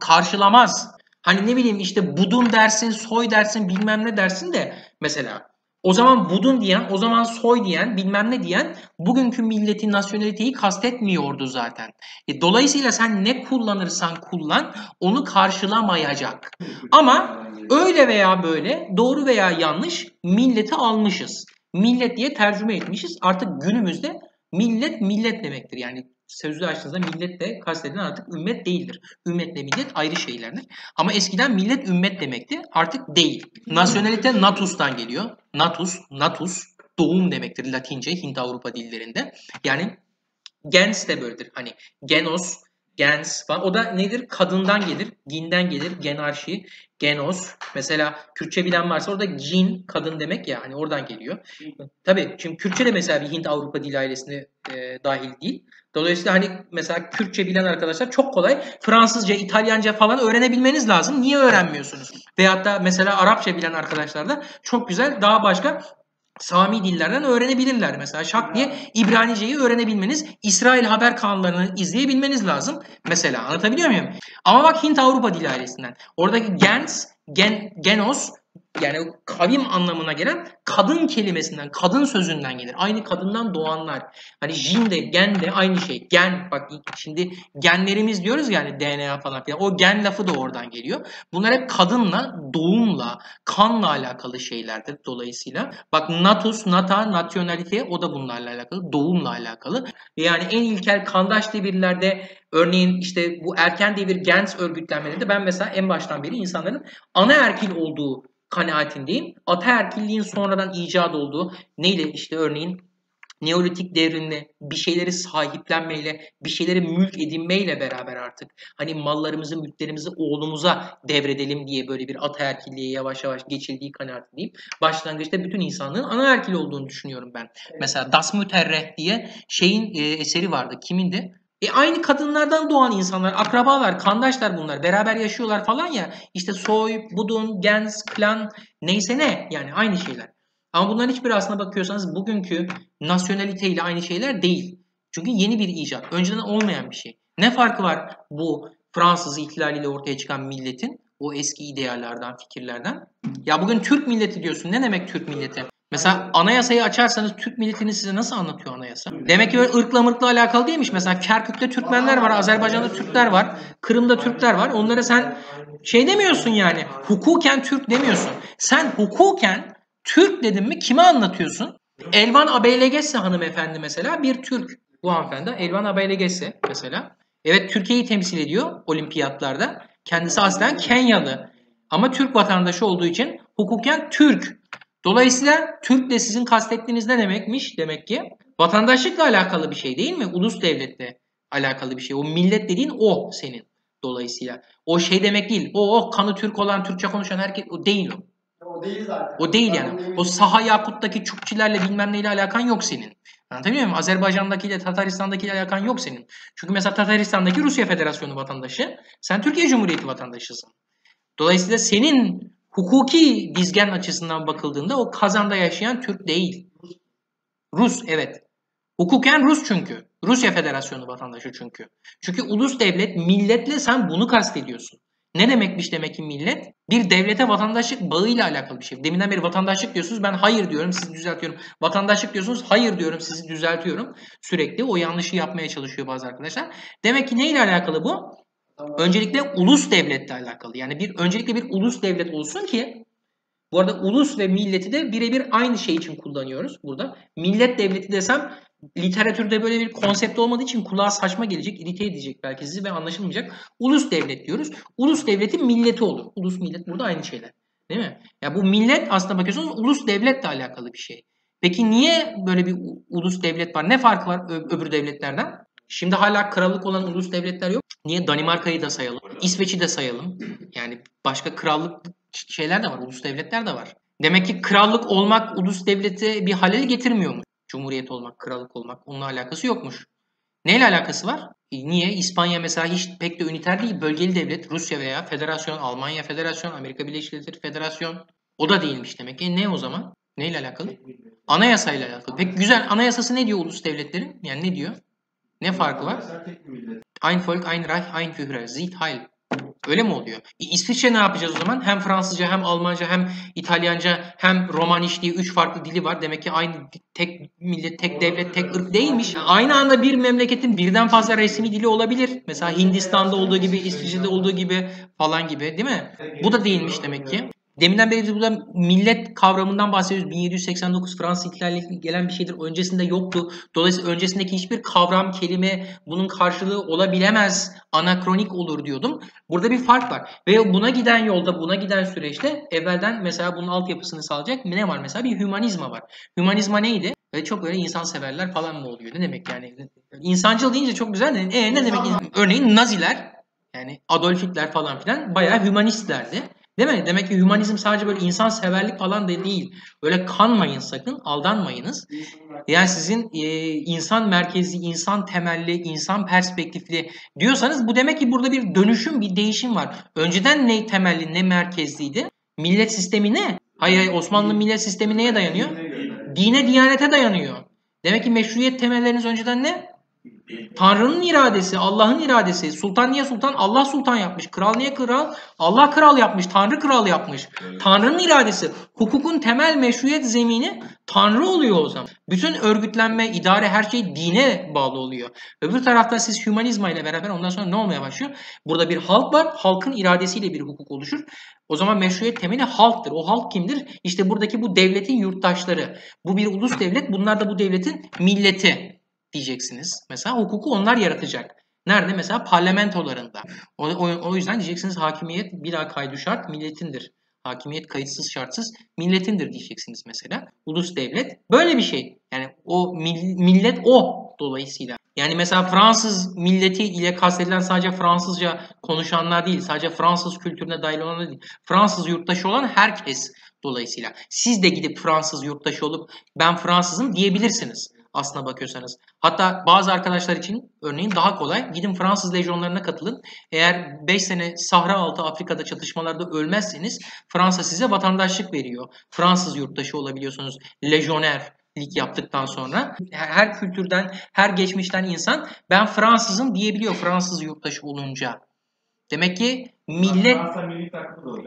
Karşılamaz. Hani ne bileyim işte budun dersin, soy dersin, bilmem ne dersin de mesela o zaman budun diyen, o zaman soy diyen, bilmem ne diyen bugünkü milletin nasyonaliteyi kastetmiyordu zaten. E, dolayısıyla sen ne kullanırsan kullan onu karşılamayacak. Ama öyle veya böyle, doğru veya yanlış milleti almışız. Millet diye tercüme etmişiz. Artık günümüzde millet millet demektir. Yani sözlü açtığınızda millet de kastedilen artık ümmet değildir. Ümmetle millet ayrı şeylerdir. Ama eskiden millet ümmet demekti. Artık değil. Nasyonalite natus'tan geliyor. Natus, natus doğum demektir Latince, Hint Avrupa dillerinde. Yani gens de böyledir. Hani genos, gens falan. O da nedir? Kadından gelir, ginden gelir, genarşi, genos. Mesela Kürtçe bilen varsa orada cin, kadın demek ya hani oradan geliyor. Tabii çünkü Kürtçe de mesela bir Hint Avrupa dil ailesine e, dahil değil. Dolayısıyla hani mesela Kürtçe bilen arkadaşlar çok kolay Fransızca, İtalyanca falan öğrenebilmeniz lazım. Niye öğrenmiyorsunuz? Veyahut da mesela Arapça bilen arkadaşlar da çok güzel daha başka Sami dillerden öğrenebilirler. Mesela şak diye İbranice'yi öğrenebilmeniz, İsrail haber kanallarını izleyebilmeniz lazım. Mesela anlatabiliyor muyum? Ama bak Hint Avrupa dil ailesinden. Oradaki gens, gen, genos yani kavim anlamına gelen kadın kelimesinden, kadın sözünden gelir. Aynı kadından doğanlar. Hani jin de, gen de aynı şey. Gen, bak şimdi genlerimiz diyoruz yani DNA falan filan. O gen lafı da oradan geliyor. Bunlar hep kadınla, doğumla, kanla alakalı şeylerdir dolayısıyla. Bak natus, nata, nationalite o da bunlarla alakalı. Doğumla alakalı. Yani en ilkel kandaş devirlerde örneğin işte bu erken devir gens örgütlenmelerinde ben mesela en baştan beri insanların ana erkil olduğu kanaatindeyim. Ataerkilliğin sonradan icat olduğu neyle işte örneğin Neolitik devrimle bir şeyleri sahiplenmeyle, bir şeyleri mülk edinmeyle beraber artık hani mallarımızı, mülklerimizi oğlumuza devredelim diye böyle bir ataerkilliğe yavaş yavaş geçildiği kanaatindeyim. Başlangıçta bütün insanlığın anaerkil olduğunu düşünüyorum ben. Evet. Mesela Das Müterreh diye şeyin e, eseri vardı. Kimindi? E aynı kadınlardan doğan insanlar, akrabalar, kandaşlar bunlar. Beraber yaşıyorlar falan ya. İşte soy, budun, gens, klan neyse ne yani aynı şeyler. Ama bunların hiçbir aslına bakıyorsanız bugünkü nasyonalite ile aynı şeyler değil. Çünkü yeni bir icat. Önceden olmayan bir şey. Ne farkı var bu Fransız ihtilaliyle ortaya çıkan milletin? O eski ideallerden, fikirlerden. Ya bugün Türk milleti diyorsun. Ne demek Türk milleti? Mesela anayasayı açarsanız Türk milletini size nasıl anlatıyor anayasa? Demek ki böyle ırkla mırkla alakalı değilmiş. Mesela Kerkük'te Türkmenler var, Azerbaycan'da Türkler var, Kırım'da Türkler var. Onlara sen şey demiyorsun yani, hukuken Türk demiyorsun. Sen hukuken Türk dedin mi kime anlatıyorsun? Elvan Abeylegesse hanımefendi mesela bir Türk. Bu hanımefendi Elvan Abeylegesse mesela. Evet Türkiye'yi temsil ediyor olimpiyatlarda. Kendisi aslen Kenyalı. Ama Türk vatandaşı olduğu için hukuken Türk. Dolayısıyla Türk de sizin kastettiğiniz ne demekmiş? Demek ki vatandaşlıkla alakalı bir şey değil mi? Ulus devletle alakalı bir şey. O millet dediğin o senin dolayısıyla. O şey demek değil. O, o kanı Türk olan, Türkçe konuşan herkes o değil o. O değil zaten. O değil yani. O Saha Yakut'taki Çukçilerle bilmem neyle alakan yok senin. Anlatabiliyor muyum? Azerbaycan'dakiyle Tataristan'dakiyle alakan yok senin. Çünkü mesela Tataristan'daki Rusya Federasyonu vatandaşı. Sen Türkiye Cumhuriyeti vatandaşısın. Dolayısıyla senin hukuki dizgen açısından bakıldığında o kazanda yaşayan Türk değil. Rus evet. Hukuken Rus çünkü. Rusya Federasyonu vatandaşı çünkü. Çünkü ulus devlet milletle sen bunu kastediyorsun. Ne demekmiş demek ki millet? Bir devlete vatandaşlık bağıyla alakalı bir şey. Deminden beri vatandaşlık diyorsunuz ben hayır diyorum sizi düzeltiyorum. Vatandaşlık diyorsunuz hayır diyorum sizi düzeltiyorum. Sürekli o yanlışı yapmaya çalışıyor bazı arkadaşlar. Demek ki neyle alakalı bu? Öncelikle ulus devletle alakalı. Yani bir öncelikle bir ulus devlet olsun ki Bu arada ulus ve milleti de birebir aynı şey için kullanıyoruz burada. Millet devleti desem literatürde böyle bir konsept olmadığı için kulağa saçma gelecek, irite edecek belki sizi ve anlaşılmayacak. Ulus devlet diyoruz. Ulus devletin milleti olur. Ulus millet burada aynı şeyler. Değil mi? Ya bu millet aslında bakıyorsunuz ulus devletle alakalı bir şey. Peki niye böyle bir ulus devlet var? Ne farkı var öbür devletlerden? Şimdi hala krallık olan ulus devletler yok. Niye Danimarka'yı da sayalım? İsveç'i de sayalım. Yani başka krallık şeyler de var, ulus devletler de var. Demek ki krallık olmak ulus devlete bir halel getirmiyor mu? Cumhuriyet olmak, krallık olmak onunla alakası yokmuş. Neyle alakası var? E niye? İspanya mesela hiç pek de üniter değil. Bölgeli devlet. Rusya veya federasyon, Almanya federasyon, Amerika Birleşik Devletleri federasyon. O da değilmiş demek ki. E ne o zaman? Neyle alakalı? Anayasayla alakalı. Peki güzel. Anayasası ne diyor ulus devletlerin? Yani ne diyor? Ne farkı var? Ein Volk, ein Reich, ein Führer. Sieg Heil. Öyle mi oluyor? E, İsviçre ne yapacağız o zaman? Hem Fransızca hem Almanca hem İtalyanca hem Romaniş diye üç farklı dili var. Demek ki aynı tek millet, tek devlet, tek ırk değilmiş. Aynı anda bir memleketin birden fazla resmi dili olabilir. Mesela Hindistan'da olduğu gibi, İsviçre'de olduğu gibi falan gibi değil mi? Bu da değilmiş demek ki. Deminden beri burada millet kavramından bahsediyoruz. 1789 Fransız ihtilaliyle gelen bir şeydir. Öncesinde yoktu. Dolayısıyla öncesindeki hiçbir kavram, kelime bunun karşılığı olabilemez. Anakronik olur diyordum. Burada bir fark var. Ve buna giden yolda, buna giden süreçte evvelden mesela bunun altyapısını sağlayacak ne var? Mesela bir hümanizma var. Hümanizma neydi? Ve çok böyle insanseverler falan mı oluyor? Ne demek yani? İnsancıl deyince çok güzel. E ne demek? Örneğin Naziler yani Adolf Hitler falan filan bayağı hümanistlerdi. Değil mi? Demek ki hümanizm sadece böyle insan severlik falan da değil. Öyle kanmayın sakın, aldanmayınız. Yani sizin e, insan merkezli, insan temelli, insan perspektifli diyorsanız bu demek ki burada bir dönüşüm, bir değişim var. Önceden ne temelli, ne merkezliydi? Millet sistemi ne? Hayır, hayır Osmanlı millet sistemi neye dayanıyor? Dine, diyanete dayanıyor. Demek ki meşruiyet temelleriniz önceden ne? Tanrı'nın iradesi, Allah'ın iradesi. Sultan niye sultan? Allah sultan yapmış. Kral niye kral? Allah kral yapmış. Tanrı kral yapmış. Tanrı'nın iradesi. Hukukun temel meşruiyet zemini Tanrı oluyor o zaman. Bütün örgütlenme, idare her şey dine bağlı oluyor. Öbür tarafta siz hümanizma ile beraber ondan sonra ne olmaya başlıyor? Burada bir halk var. Halkın iradesiyle bir hukuk oluşur. O zaman meşruiyet temeli halktır. O halk kimdir? İşte buradaki bu devletin yurttaşları. Bu bir ulus devlet. Bunlar da bu devletin milleti diyeceksiniz. Mesela hukuku onlar yaratacak. Nerede? Mesela parlamentolarında. O, o, o yüzden diyeceksiniz hakimiyet bila kaydı şart milletindir. Hakimiyet kayıtsız şartsız milletindir diyeceksiniz mesela. Ulus devlet böyle bir şey. Yani o millet o dolayısıyla. Yani mesela Fransız milleti ile kastedilen sadece Fransızca konuşanlar değil, sadece Fransız kültürüne dahil olanlar değil. Fransız yurttaşı olan herkes dolayısıyla. Siz de gidip Fransız yurttaşı olup ben Fransızım diyebilirsiniz aslına bakıyorsanız. Hatta bazı arkadaşlar için örneğin daha kolay. Gidin Fransız lejyonlarına katılın. Eğer 5 sene Sahra altı Afrika'da çatışmalarda ölmezseniz Fransa size vatandaşlık veriyor. Fransız yurttaşı olabiliyorsunuz. Lejyoner lig yaptıktan sonra her kültürden, her geçmişten insan ben Fransızım diyebiliyor Fransız yurttaşı olunca. Demek ki millet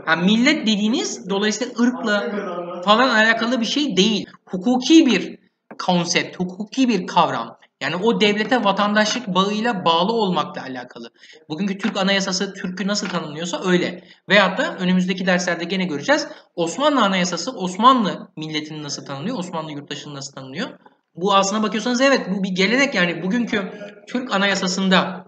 yani millet dediğiniz dolayısıyla ırkla falan alakalı bir şey değil. Hukuki bir konsept, hukuki bir kavram. Yani o devlete vatandaşlık bağıyla bağlı olmakla alakalı. Bugünkü Türk Anayasası Türk'ü nasıl tanımlıyorsa öyle. Veyahut da önümüzdeki derslerde gene göreceğiz. Osmanlı Anayasası Osmanlı milletini nasıl tanımlıyor, Osmanlı yurttaşını nasıl tanımlıyor. Bu aslına bakıyorsanız evet bu bir gelenek yani bugünkü Türk Anayasası'nda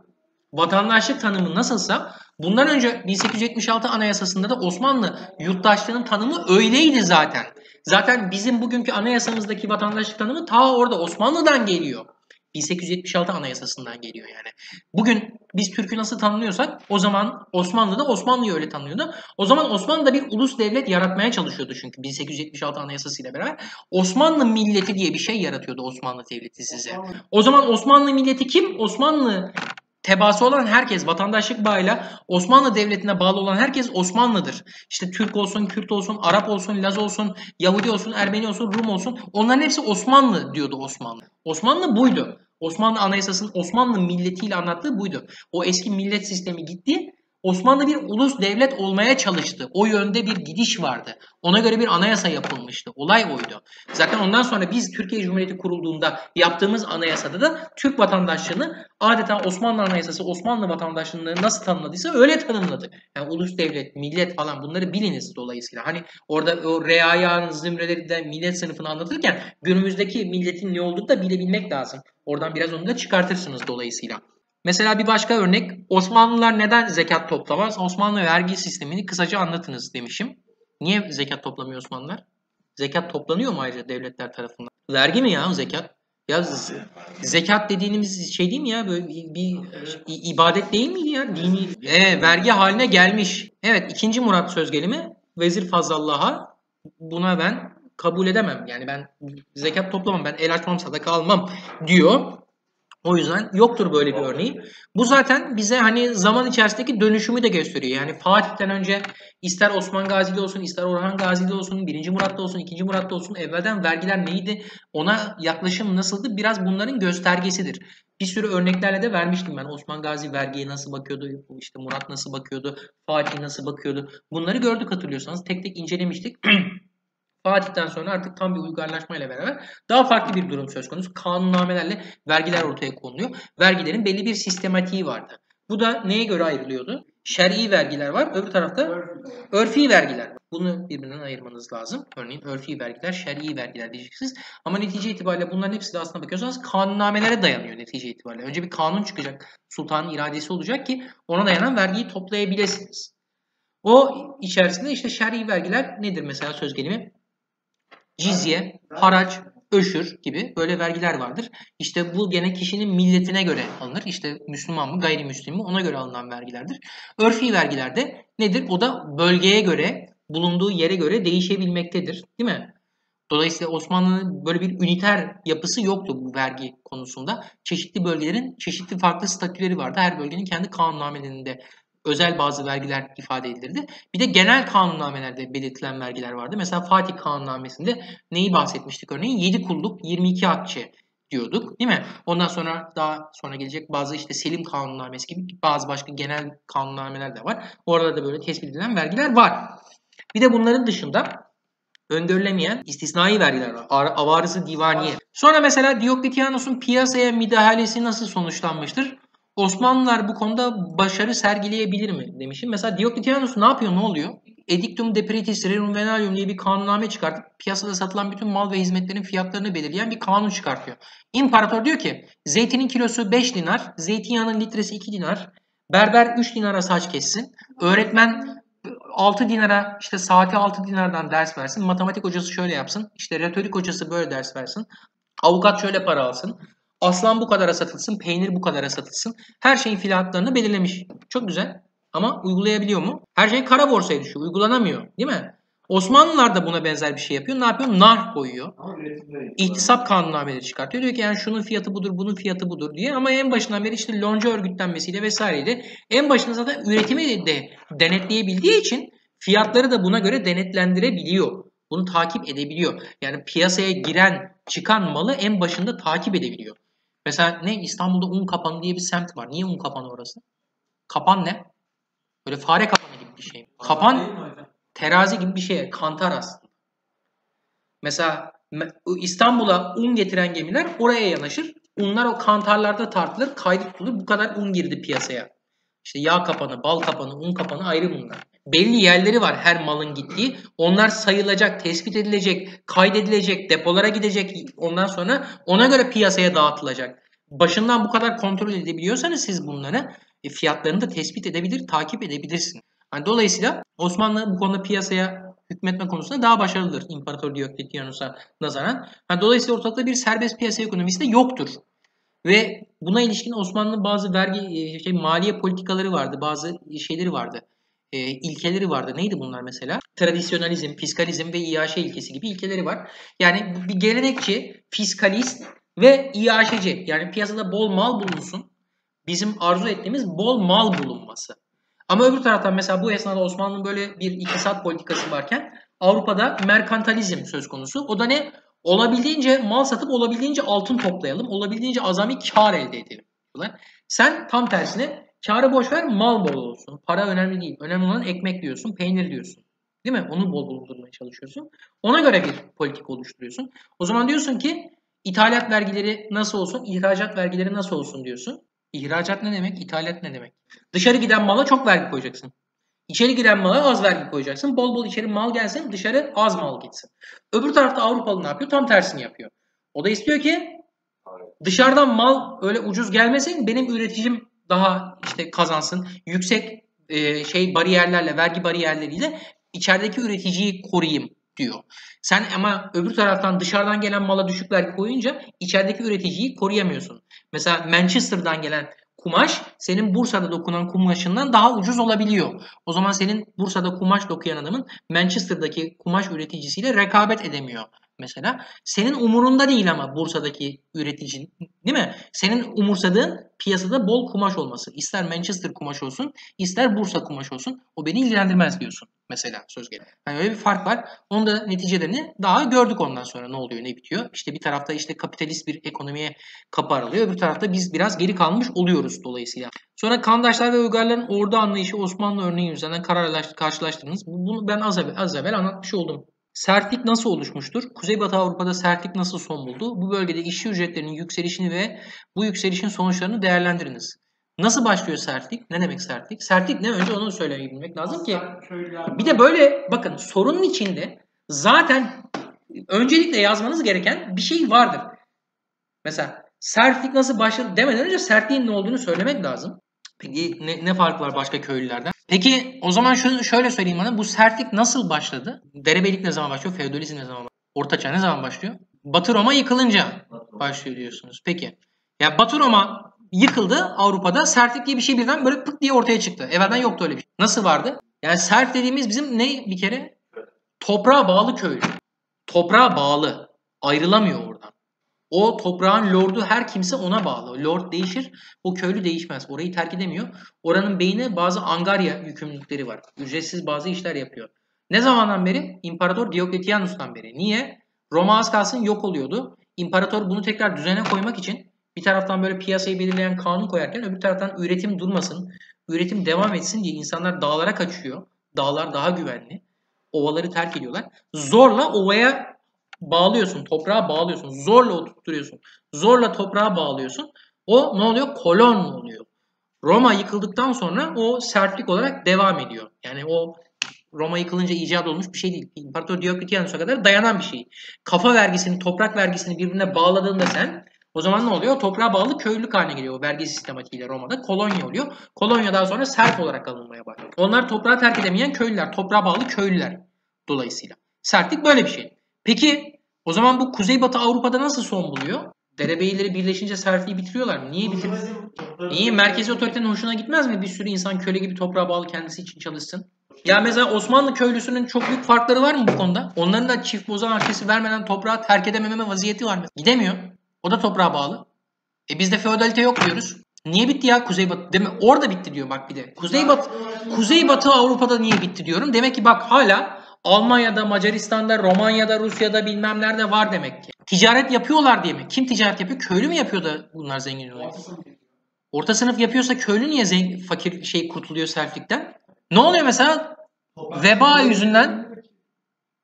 vatandaşlık tanımı nasılsa bundan önce 1876 Anayasası'nda da Osmanlı yurttaşlığının tanımı öyleydi zaten. Zaten bizim bugünkü anayasamızdaki vatandaşlık tanımı ta orada Osmanlı'dan geliyor. 1876 anayasasından geliyor yani. Bugün biz Türk'ü nasıl tanımlıyorsak o zaman Osmanlı da Osmanlı'yı öyle tanımlıyordu. O zaman Osmanlı da bir ulus devlet yaratmaya çalışıyordu çünkü 1876 anayasasıyla beraber. Osmanlı milleti diye bir şey yaratıyordu Osmanlı devleti size. O zaman Osmanlı milleti kim? Osmanlı tebaası olan herkes vatandaşlık bağıyla Osmanlı Devleti'ne bağlı olan herkes Osmanlı'dır. İşte Türk olsun, Kürt olsun, Arap olsun, Laz olsun, Yahudi olsun, Ermeni olsun, Rum olsun onların hepsi Osmanlı diyordu Osmanlı. Osmanlı buydu. Osmanlı Anayasası'nın Osmanlı milletiyle anlattığı buydu. O eski millet sistemi gitti. Osmanlı bir ulus devlet olmaya çalıştı. O yönde bir gidiş vardı. Ona göre bir anayasa yapılmıştı. Olay oydu. Zaten ondan sonra biz Türkiye Cumhuriyeti kurulduğunda yaptığımız anayasada da Türk vatandaşlığını adeta Osmanlı Anayasası Osmanlı vatandaşlığını nasıl tanımladıysa öyle tanımladı. Yani ulus devlet, millet falan bunları biliniz dolayısıyla. Hani orada o reayan zümreleri de millet sınıfını anlatırken günümüzdeki milletin ne olduğunu da bilebilmek lazım. Oradan biraz onu da çıkartırsınız dolayısıyla. Mesela bir başka örnek Osmanlılar neden zekat toplamaz? Osmanlı vergi sistemini kısaca anlatınız demişim. Niye zekat toplamıyor Osmanlılar? Zekat toplanıyor mu ayrıca devletler tarafından? Vergi mi ya zekat? Ya zekat dediğimiz şey değil mi ya? Böyle bir, bir ibadet değil miydi ya? Dini e, vergi haline gelmiş. Evet ikinci Murat söz gelimi Vezir Fazlallah'a buna ben kabul edemem. Yani ben zekat toplamam, ben el açmam, sadaka almam diyor. O yüzden yoktur böyle bir örneği. Bu zaten bize hani zaman içerisindeki dönüşümü de gösteriyor. Yani Fatih'ten önce ister Osman Gazi'de olsun, ister Orhan Gazi'de olsun, 1. Murat'ta olsun, 2. Murat'ta olsun evvelden vergiler neydi, ona yaklaşım nasıldı biraz bunların göstergesidir. Bir sürü örneklerle de vermiştim ben. Osman Gazi vergiye nasıl bakıyordu, işte Murat nasıl bakıyordu, Fatih nasıl bakıyordu. Bunları gördük hatırlıyorsanız. Tek tek incelemiştik. <clears throat> Fatih'ten sonra artık tam bir uygarlaşmayla beraber daha farklı bir durum söz konusu. Kanunnamelerle vergiler ortaya konuluyor. Vergilerin belli bir sistematiği vardı. Bu da neye göre ayrılıyordu? Şer'i vergiler var. Öbür tarafta örfi vergiler var. Bunu birbirinden ayırmanız lazım. Örneğin örfi vergiler, şer'i vergiler diyeceksiniz. Ama netice itibariyle bunların hepsi de aslında bakıyorsanız kanunnamelere dayanıyor netice itibariyle. Önce bir kanun çıkacak. Sultanın iradesi olacak ki ona dayanan vergiyi toplayabilirsiniz. O içerisinde işte şer'i vergiler nedir mesela söz gelimi? Cizye, haraç, öşür gibi böyle vergiler vardır. İşte bu gene kişinin milletine göre alınır. İşte Müslüman mı gayrimüslim mi ona göre alınan vergilerdir. Örfi vergiler de nedir? O da bölgeye göre, bulunduğu yere göre değişebilmektedir. Değil mi? Dolayısıyla Osmanlı'nın böyle bir üniter yapısı yoktu bu vergi konusunda. Çeşitli bölgelerin çeşitli farklı statüleri vardı. Her bölgenin kendi kanunnamelerinde özel bazı vergiler ifade edilirdi. Bir de genel kanunnamelerde belirtilen vergiler vardı. Mesela Fatih Kanunnamesi'nde neyi bahsetmiştik örneğin? 7 kulluk, 22 akçe diyorduk değil mi? Ondan sonra daha sonra gelecek bazı işte Selim Kanunnamesi gibi bazı başka genel kanunnameler de var. Orada da böyle tespit edilen vergiler var. Bir de bunların dışında öngörülemeyen istisnai vergiler var. Avarızı divaniye. Sonra mesela Diokletianus'un piyasaya müdahalesi nasıl sonuçlanmıştır? Osmanlılar bu konuda başarı sergileyebilir mi demişim. Mesela Diokletianus ne yapıyor ne oluyor? Edictum de Pretis Rerum Venalium diye bir kanunname çıkartıp piyasada satılan bütün mal ve hizmetlerin fiyatlarını belirleyen bir kanun çıkartıyor. İmparator diyor ki zeytinin kilosu 5 dinar, zeytinyağının litresi 2 dinar, berber 3 dinara saç kessin, öğretmen 6 dinara işte saati 6 dinardan ders versin, matematik hocası şöyle yapsın, işte retorik hocası böyle ders versin, avukat şöyle para alsın, Aslan bu kadara satılsın, peynir bu kadara satılsın. Her şeyin fiyatlarını belirlemiş. Çok güzel. Ama uygulayabiliyor mu? Her şey kara borsaya düşüyor. Uygulanamıyor. Değil mi? Osmanlılar da buna benzer bir şey yapıyor. Ne yapıyor? Nar koyuyor. İhtisap kanunnameleri çıkartıyor. Diyor ki yani şunun fiyatı budur, bunun fiyatı budur diye. Ama en başından beri işte lonca örgütlenmesiyle vesaireyle en başında zaten üretimi de denetleyebildiği için fiyatları da buna göre denetlendirebiliyor. Bunu takip edebiliyor. Yani piyasaya giren, çıkan malı en başında takip edebiliyor. Mesela ne İstanbul'da un kapanı diye bir semt var. Niye un kapanı orası? Kapan ne? Böyle fare kapanı gibi bir şey. Kapan terazi gibi bir şey. Kantar aslında. Mesela İstanbul'a un getiren gemiler oraya yanaşır. Unlar o kantarlarda tartılır, kaydı tutulur. Bu kadar un girdi piyasaya. İşte yağ kapanı, bal kapanı, un kapanı ayrı bunlar. Belli yerleri var her malın gittiği. Onlar sayılacak, tespit edilecek, kaydedilecek, depolara gidecek. Ondan sonra ona göre piyasaya dağıtılacak. Başından bu kadar kontrol edebiliyorsanız siz bunları e, fiyatlarını da tespit edebilir, takip edebilirsiniz. Yani dolayısıyla Osmanlı bu konuda piyasaya hükmetme konusunda daha başarılıdır İmparator Diokletianus'a nazaran. Yani dolayısıyla ortalıkta bir serbest piyasa ekonomisi de yoktur. Ve buna ilişkin Osmanlı bazı vergi, e, şey, maliye politikaları vardı, bazı şeyleri vardı, e, ilkeleri vardı. Neydi bunlar mesela? Tradisyonalizm, fiskalizm ve iaşe ilkesi gibi ilkeleri var. Yani bir gelenekçi, fiskalist ve iaşeci yani piyasada bol mal bulunsun. Bizim arzu ettiğimiz bol mal bulunması. Ama öbür taraftan mesela bu esnada Osmanlı'nın böyle bir iktisat politikası varken Avrupa'da merkantalizm söz konusu. O da ne? Olabildiğince mal satıp olabildiğince altın toplayalım. Olabildiğince azami kar elde edelim. Sen tam tersine Karı boş ver mal bol olsun. Para önemli değil. Önemli olan ekmek diyorsun, peynir diyorsun. Değil mi? Onu bol bulundurmaya çalışıyorsun. Ona göre bir politik oluşturuyorsun. O zaman diyorsun ki ithalat vergileri nasıl olsun, ihracat vergileri nasıl olsun diyorsun. İhracat ne demek? İthalat ne demek? Dışarı giden mala çok vergi koyacaksın. İçeri giren mala az vergi koyacaksın. Bol bol içeri mal gelsin, dışarı az mal gitsin. Öbür tarafta Avrupalı ne yapıyor? Tam tersini yapıyor. O da istiyor ki dışarıdan mal öyle ucuz gelmesin, benim üreticim daha işte kazansın. Yüksek e, şey bariyerlerle, vergi bariyerleriyle içerideki üreticiyi koruyayım diyor. Sen ama öbür taraftan dışarıdan gelen mala düşük vergi koyunca içerideki üreticiyi koruyamıyorsun. Mesela Manchester'dan gelen kumaş senin Bursa'da dokunan kumaşından daha ucuz olabiliyor. O zaman senin Bursa'da kumaş dokuyan adamın Manchester'daki kumaş üreticisiyle rekabet edemiyor mesela. Senin umurunda değil ama Bursa'daki üreticin değil mi? Senin umursadığın piyasada bol kumaş olması. İster Manchester kumaş olsun, ister Bursa kumaş olsun. O beni ilgilendirmez diyorsun mesela söz gelimi. Yani öyle bir fark var. Onun da neticelerini daha gördük ondan sonra ne oluyor ne bitiyor. İşte bir tarafta işte kapitalist bir ekonomiye kapı aralıyor. Öbür tarafta biz biraz geri kalmış oluyoruz dolayısıyla. Sonra Kandaşlar ve Uygarların ordu anlayışı Osmanlı örneği üzerinden karşılaştırdınız. Bunu ben az evvel, az evvel anlatmış oldum. Sertlik nasıl oluşmuştur? Kuzeybatı Avrupa'da sertlik nasıl son buldu? Bu bölgede işçi ücretlerinin yükselişini ve bu yükselişin sonuçlarını değerlendiriniz. Nasıl başlıyor sertlik? Ne demek sertlik? Sertlik ne? Önce onu söyleyebilmek lazım ki. Bir de böyle bakın sorunun içinde zaten öncelikle yazmanız gereken bir şey vardır. Mesela sertlik nasıl başladı demeden önce sertliğin ne olduğunu söylemek lazım. Peki ne, ne fark var başka köylülerden? Peki o zaman şunu şöyle söyleyeyim bana. Bu sertlik nasıl başladı? Derebeylik ne zaman başlıyor? Feodalizm ne zaman başlıyor? Ortaçağ ne zaman başlıyor? Batı Roma yıkılınca başlıyor diyorsunuz. Peki. Ya Batı Roma yıkıldı Avrupa'da. Sertlik diye bir şey birden böyle pıt diye ortaya çıktı. Evvelden yoktu öyle bir şey. Nasıl vardı? Yani sert dediğimiz bizim ne bir kere? Toprağa bağlı köylü. Toprağa bağlı. Ayrılamıyor oradan. O toprağın lordu her kimse ona bağlı. Lord değişir, o köylü değişmez. Orayı terk edemiyor. Oranın beyine bazı angarya yükümlülükleri var. Ücretsiz bazı işler yapıyor. Ne zamandan beri? İmparator Diokletianus'tan beri. Niye? Roma az kalsın yok oluyordu. İmparator bunu tekrar düzene koymak için bir taraftan böyle piyasayı belirleyen kanun koyarken öbür taraftan üretim durmasın, üretim devam etsin diye insanlar dağlara kaçıyor. Dağlar daha güvenli. Ovaları terk ediyorlar. Zorla ovaya bağlıyorsun, toprağa bağlıyorsun. Zorla oturtuyorsun. Zorla toprağa bağlıyorsun. O ne oluyor? Kolon oluyor. Roma yıkıldıktan sonra o sertlik olarak devam ediyor. Yani o Roma yıkılınca icat olmuş bir şey değil. İmparator Diokletianus'a kadar dayanan bir şey. Kafa vergisini, toprak vergisini birbirine bağladığında sen o zaman ne oluyor? Toprağa bağlı köylülük haline geliyor o vergi sistematiğiyle Roma'da. Kolonya oluyor. Kolonya daha sonra sert olarak alınmaya başlıyor. Onlar toprağı terk edemeyen köylüler. Toprağa bağlı köylüler dolayısıyla. Sertlik böyle bir şey. Peki o zaman bu Kuzeybatı Avrupa'da nasıl son buluyor? Derebeyleri birleşince sertliği bitiriyorlar mı? Niye bitiriyor? Niye? Merkezi otoritenin hoşuna gitmez mi? Bir sürü insan köle gibi toprağa bağlı kendisi için çalışsın. Ya mesela Osmanlı köylüsünün çok büyük farkları var mı bu konuda? Onların da çift bozan arkesi vermeden toprağı terk edememe vaziyeti var mı? Gidemiyor. O da toprağa bağlı. E bizde feodalite yok diyoruz. Niye bitti ya Kuzeybatı? Değil mi? Orada bitti diyor bak bir de. Kuzeybatı, Kuzeybatı Avrupa'da niye bitti diyorum. Demek ki bak hala Almanya'da, Macaristan'da, Romanya'da, Rusya'da bilmem nerede var demek ki. Ticaret yapıyorlar diye mi? Kim ticaret yapıyor? Köylü mü yapıyor da bunlar zengin oluyor? Orta sınıf yapıyorsa köylü niye zengin, fakir şey kurtuluyor sertlikten? Ne oluyor mesela? Veba yüzünden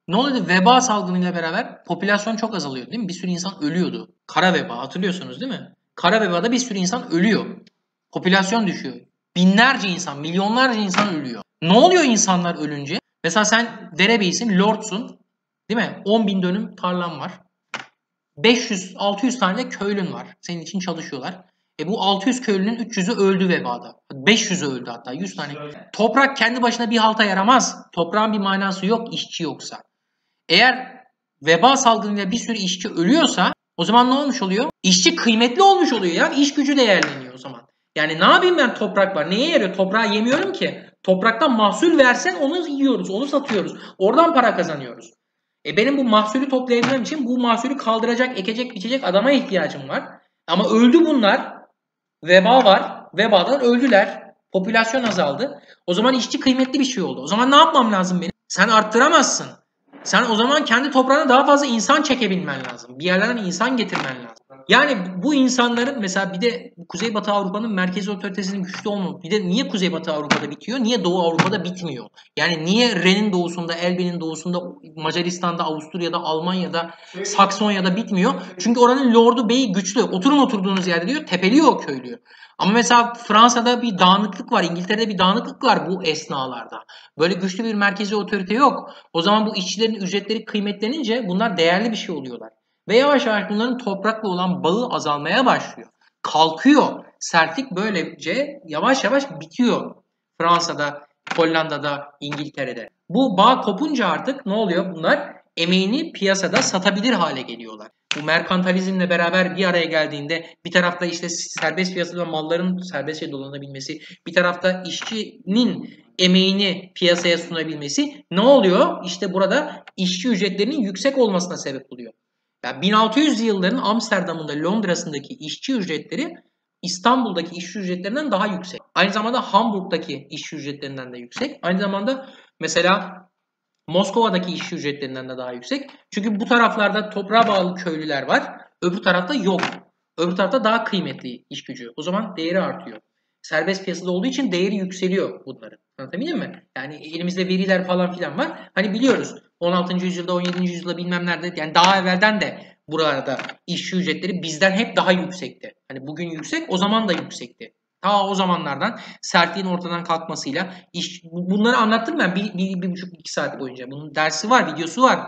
ne oluyordu? Veba salgınıyla beraber popülasyon çok azalıyor değil mi? Bir sürü insan ölüyordu. Kara veba hatırlıyorsunuz değil mi? Kara vebada bir sürü insan ölüyor. Popülasyon düşüyor. Binlerce insan, milyonlarca insan ölüyor. Ne oluyor insanlar ölünce? Mesela sen derebeysin, lordsun. Değil mi? 10 bin dönüm tarlan var. 500-600 tane de köylün var. Senin için çalışıyorlar. E bu 600 köylünün 300'ü öldü vebada. 500'ü öldü hatta 100 tane. Toprak kendi başına bir halta yaramaz. Toprağın bir manası yok işçi yoksa. Eğer veba salgınıyla bir sürü işçi ölüyorsa o zaman ne olmuş oluyor? İşçi kıymetli olmuş oluyor ya. İş gücü değerleniyor o zaman. Yani ne yapayım ben toprak var? Neye yarıyor? Toprağı yemiyorum ki. Topraktan mahsul versen onu yiyoruz, onu satıyoruz. Oradan para kazanıyoruz. E benim bu mahsulü toplayabilmem için bu mahsulü kaldıracak, ekecek, biçecek adama ihtiyacım var. Ama öldü bunlar. Veba var. Vebadan öldüler. Popülasyon azaldı. O zaman işçi kıymetli bir şey oldu. O zaman ne yapmam lazım benim? Sen arttıramazsın. Sen o zaman kendi toprağına daha fazla insan çekebilmen lazım. Bir yerlerden insan getirmen lazım. Yani bu insanların mesela bir de Kuzeybatı Avrupa'nın merkezi otoritesinin güçlü olmaması. Bir de niye Kuzeybatı Avrupa'da bitiyor? Niye Doğu Avrupa'da bitmiyor? Yani niye Ren'in doğusunda, Elbe'nin doğusunda, Macaristan'da, Avusturya'da, Almanya'da, Saksonya'da bitmiyor? Çünkü oranın lordu beyi güçlü. Oturun oturduğunuz yerde diyor, tepeliyor o köylüyü. Ama mesela Fransa'da bir dağınıklık var, İngiltere'de bir dağınıklık var bu esnalarda. Böyle güçlü bir merkezi otorite yok. O zaman bu işçilerin ücretleri kıymetlenince bunlar değerli bir şey oluyorlar. Ve yavaş yavaş bunların toprakla olan bağı azalmaya başlıyor. Kalkıyor. Sertlik böylece yavaş yavaş bitiyor. Fransa'da, Hollanda'da, İngiltere'de. Bu bağ kopunca artık ne oluyor? Bunlar emeğini piyasada satabilir hale geliyorlar. Bu merkantalizmle beraber bir araya geldiğinde bir tarafta işte serbest piyasada malların serbestçe dolanabilmesi, bir tarafta işçinin emeğini piyasaya sunabilmesi ne oluyor? İşte burada işçi ücretlerinin yüksek olmasına sebep oluyor. Yani 1600 yılların Amsterdam'ında Londra'sındaki işçi ücretleri İstanbul'daki işçi ücretlerinden daha yüksek. Aynı zamanda Hamburg'daki işçi ücretlerinden de yüksek. Aynı zamanda mesela Moskova'daki işçi ücretlerinden de daha yüksek. Çünkü bu taraflarda toprağa bağlı köylüler var. Öbür tarafta yok. Öbür tarafta daha kıymetli iş gücü. O zaman değeri artıyor. Serbest piyasada olduğu için değeri yükseliyor bunların. Anlatabildim mi? Yani elimizde veriler falan filan var. Hani biliyoruz 16. yüzyılda 17. yüzyılda bilmem nerede yani daha evvelden de burada işçi ücretleri bizden hep daha yüksekti. Hani bugün yüksek o zaman da yüksekti. Ta o zamanlardan sertliğin ortadan kalkmasıyla iş, bunları anlattım ben bir, bir, bir buçuk iki saat boyunca. Bunun dersi var, videosu var.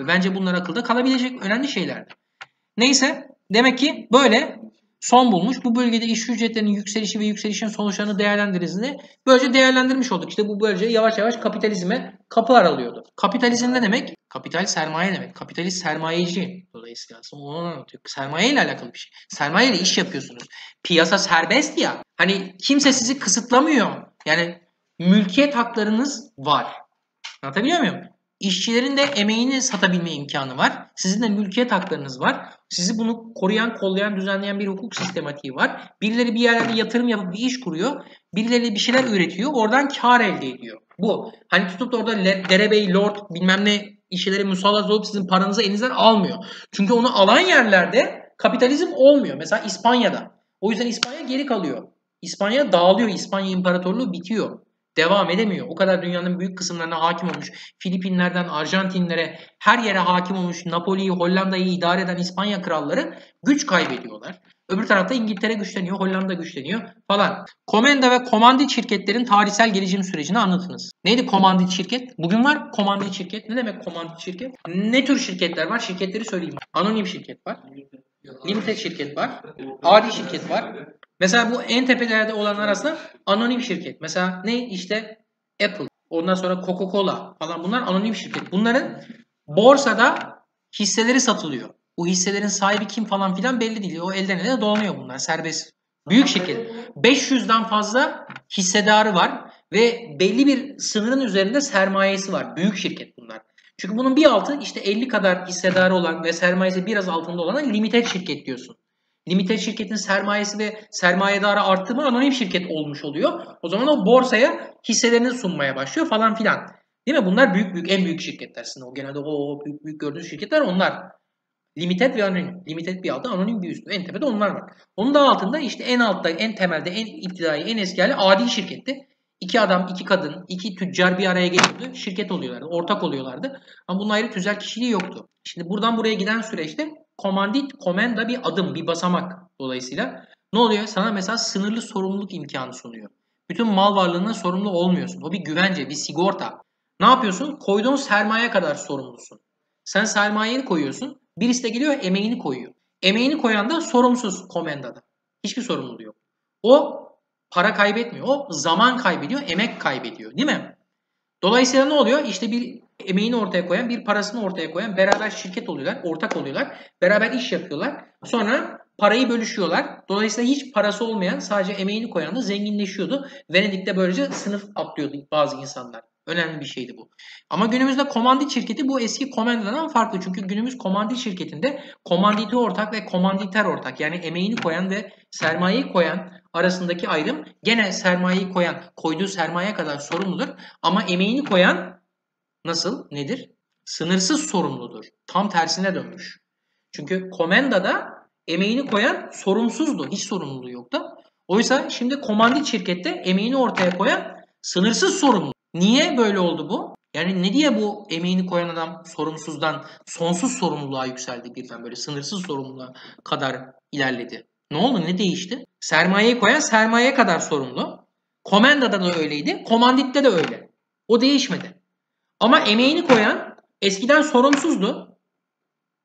Bence bunlar akılda kalabilecek önemli şeyler. Neyse demek ki böyle son bulmuş. Bu bölgede iş ücretlerinin yükselişi ve yükselişin sonuçlarını değerlendirdiğinde böylece değerlendirmiş olduk. İşte bu böylece yavaş yavaş kapitalizme kapı aralıyordu. Kapitalizm ne demek? Kapital sermaye demek. Kapitalist sermayeci dolayısıyla aslında onu anlatıyor. Sermaye ile alakalı bir şey. Sermaye ile iş yapıyorsunuz. Piyasa serbest ya. Hani kimse sizi kısıtlamıyor. Yani mülkiyet haklarınız var. Anlatabiliyor muyum? İşçilerin de emeğini satabilme imkanı var. Sizin de mülkiyet haklarınız var. Sizi bunu koruyan, kollayan, düzenleyen bir hukuk sistematiği var. Birileri bir yerlerde yatırım yapıp bir iş kuruyor. Birileri bir şeyler üretiyor. Oradan kar elde ediyor. Bu. Hani tutup da orada derebey, lord bilmem ne işçilere musallat olup sizin paranızı elinizden almıyor. Çünkü onu alan yerlerde kapitalizm olmuyor. Mesela İspanya'da. O yüzden İspanya geri kalıyor. İspanya dağılıyor. İspanya İmparatorluğu bitiyor devam edemiyor. O kadar dünyanın büyük kısımlarına hakim olmuş. Filipinlerden Arjantinlere her yere hakim olmuş. Napoli'yi, Hollanda'yı idare eden İspanya kralları güç kaybediyorlar. Öbür tarafta İngiltere güçleniyor, Hollanda güçleniyor falan. Komenda ve komandit şirketlerin tarihsel gelişim sürecini anlatınız. Neydi komandit şirket? Bugün var komandit şirket. Ne demek komandit şirket? Ne tür şirketler var? Şirketleri söyleyeyim. Anonim şirket var. Limited şirket var. Adi şirket var. Mesela bu en tepelerde olan arasında anonim şirket. Mesela ne? İşte Apple. Ondan sonra Coca-Cola falan bunlar anonim şirket. Bunların borsada hisseleri satılıyor. Bu hisselerin sahibi kim falan filan belli değil. O elden ele dolanıyor bunlar serbest. Büyük şirket. 500'den fazla hissedarı var ve belli bir sınırın üzerinde sermayesi var. Büyük şirket bunlar. Çünkü bunun bir altı işte 50 kadar hissedarı olan ve sermayesi biraz altında olana limited şirket diyorsun. Limited şirketin sermayesi ve sermayedarı arttı mı anonim şirket olmuş oluyor. O zaman o borsaya hisselerini sunmaya başlıyor falan filan. Değil mi? Bunlar büyük büyük en büyük şirketler aslında. O genelde o büyük büyük gördüğünüz şirketler onlar. Limited ve anonim. Limited bir altta, anonim bir üstü. En tepede onlar var. Onun da altında işte en altta, en temelde, en iptidai, en eski hali adi şirketti. İki adam, iki kadın, iki tüccar bir araya geliyordu. Şirket oluyorlardı, ortak oluyorlardı. Ama bunun ayrı tüzel kişiliği yoktu. Şimdi buradan buraya giden süreçte komandit, komenda bir adım, bir basamak dolayısıyla. Ne oluyor? Sana mesela sınırlı sorumluluk imkanı sunuyor. Bütün mal varlığına sorumlu olmuyorsun. O bir güvence, bir sigorta. Ne yapıyorsun? Koyduğun sermaye kadar sorumlusun. Sen sermayeni koyuyorsun. Birisi de geliyor emeğini koyuyor. Emeğini koyan da sorumsuz komendada. Hiçbir sorumluluğu yok. O para kaybetmiyor. O zaman kaybediyor, emek kaybediyor. Değil mi? Dolayısıyla ne oluyor? İşte bir emeğini ortaya koyan, bir parasını ortaya koyan beraber şirket oluyorlar, ortak oluyorlar. Beraber iş yapıyorlar. Sonra parayı bölüşüyorlar. Dolayısıyla hiç parası olmayan sadece emeğini koyan da zenginleşiyordu. Venedik'te böylece sınıf atlıyordu bazı insanlar. Önemli bir şeydi bu. Ama günümüzde komandit şirketi bu eski komandadan farklı. Çünkü günümüz komandit şirketinde komanditi ortak ve komanditer ortak. Yani emeğini koyan ve sermayeyi koyan arasındaki ayrım gene sermayeyi koyan koyduğu sermaye kadar sorumludur. Ama emeğini koyan nasıl? Nedir? Sınırsız sorumludur. Tam tersine dönmüş. Çünkü komendada emeğini koyan sorumsuzdu. Hiç sorumluluğu yoktu. Oysa şimdi komandit şirkette emeğini ortaya koyan sınırsız sorumlu. Niye böyle oldu bu? Yani ne diye bu emeğini koyan adam sorumsuzdan sonsuz sorumluluğa yükseldi birden böyle sınırsız sorumluluğa kadar ilerledi. Ne oldu? Ne değişti? Sermayeyi koyan sermaye kadar sorumlu. Komandada da öyleydi. Komanditte de öyle. O değişmedi. Ama emeğini koyan eskiden sorumsuzdu.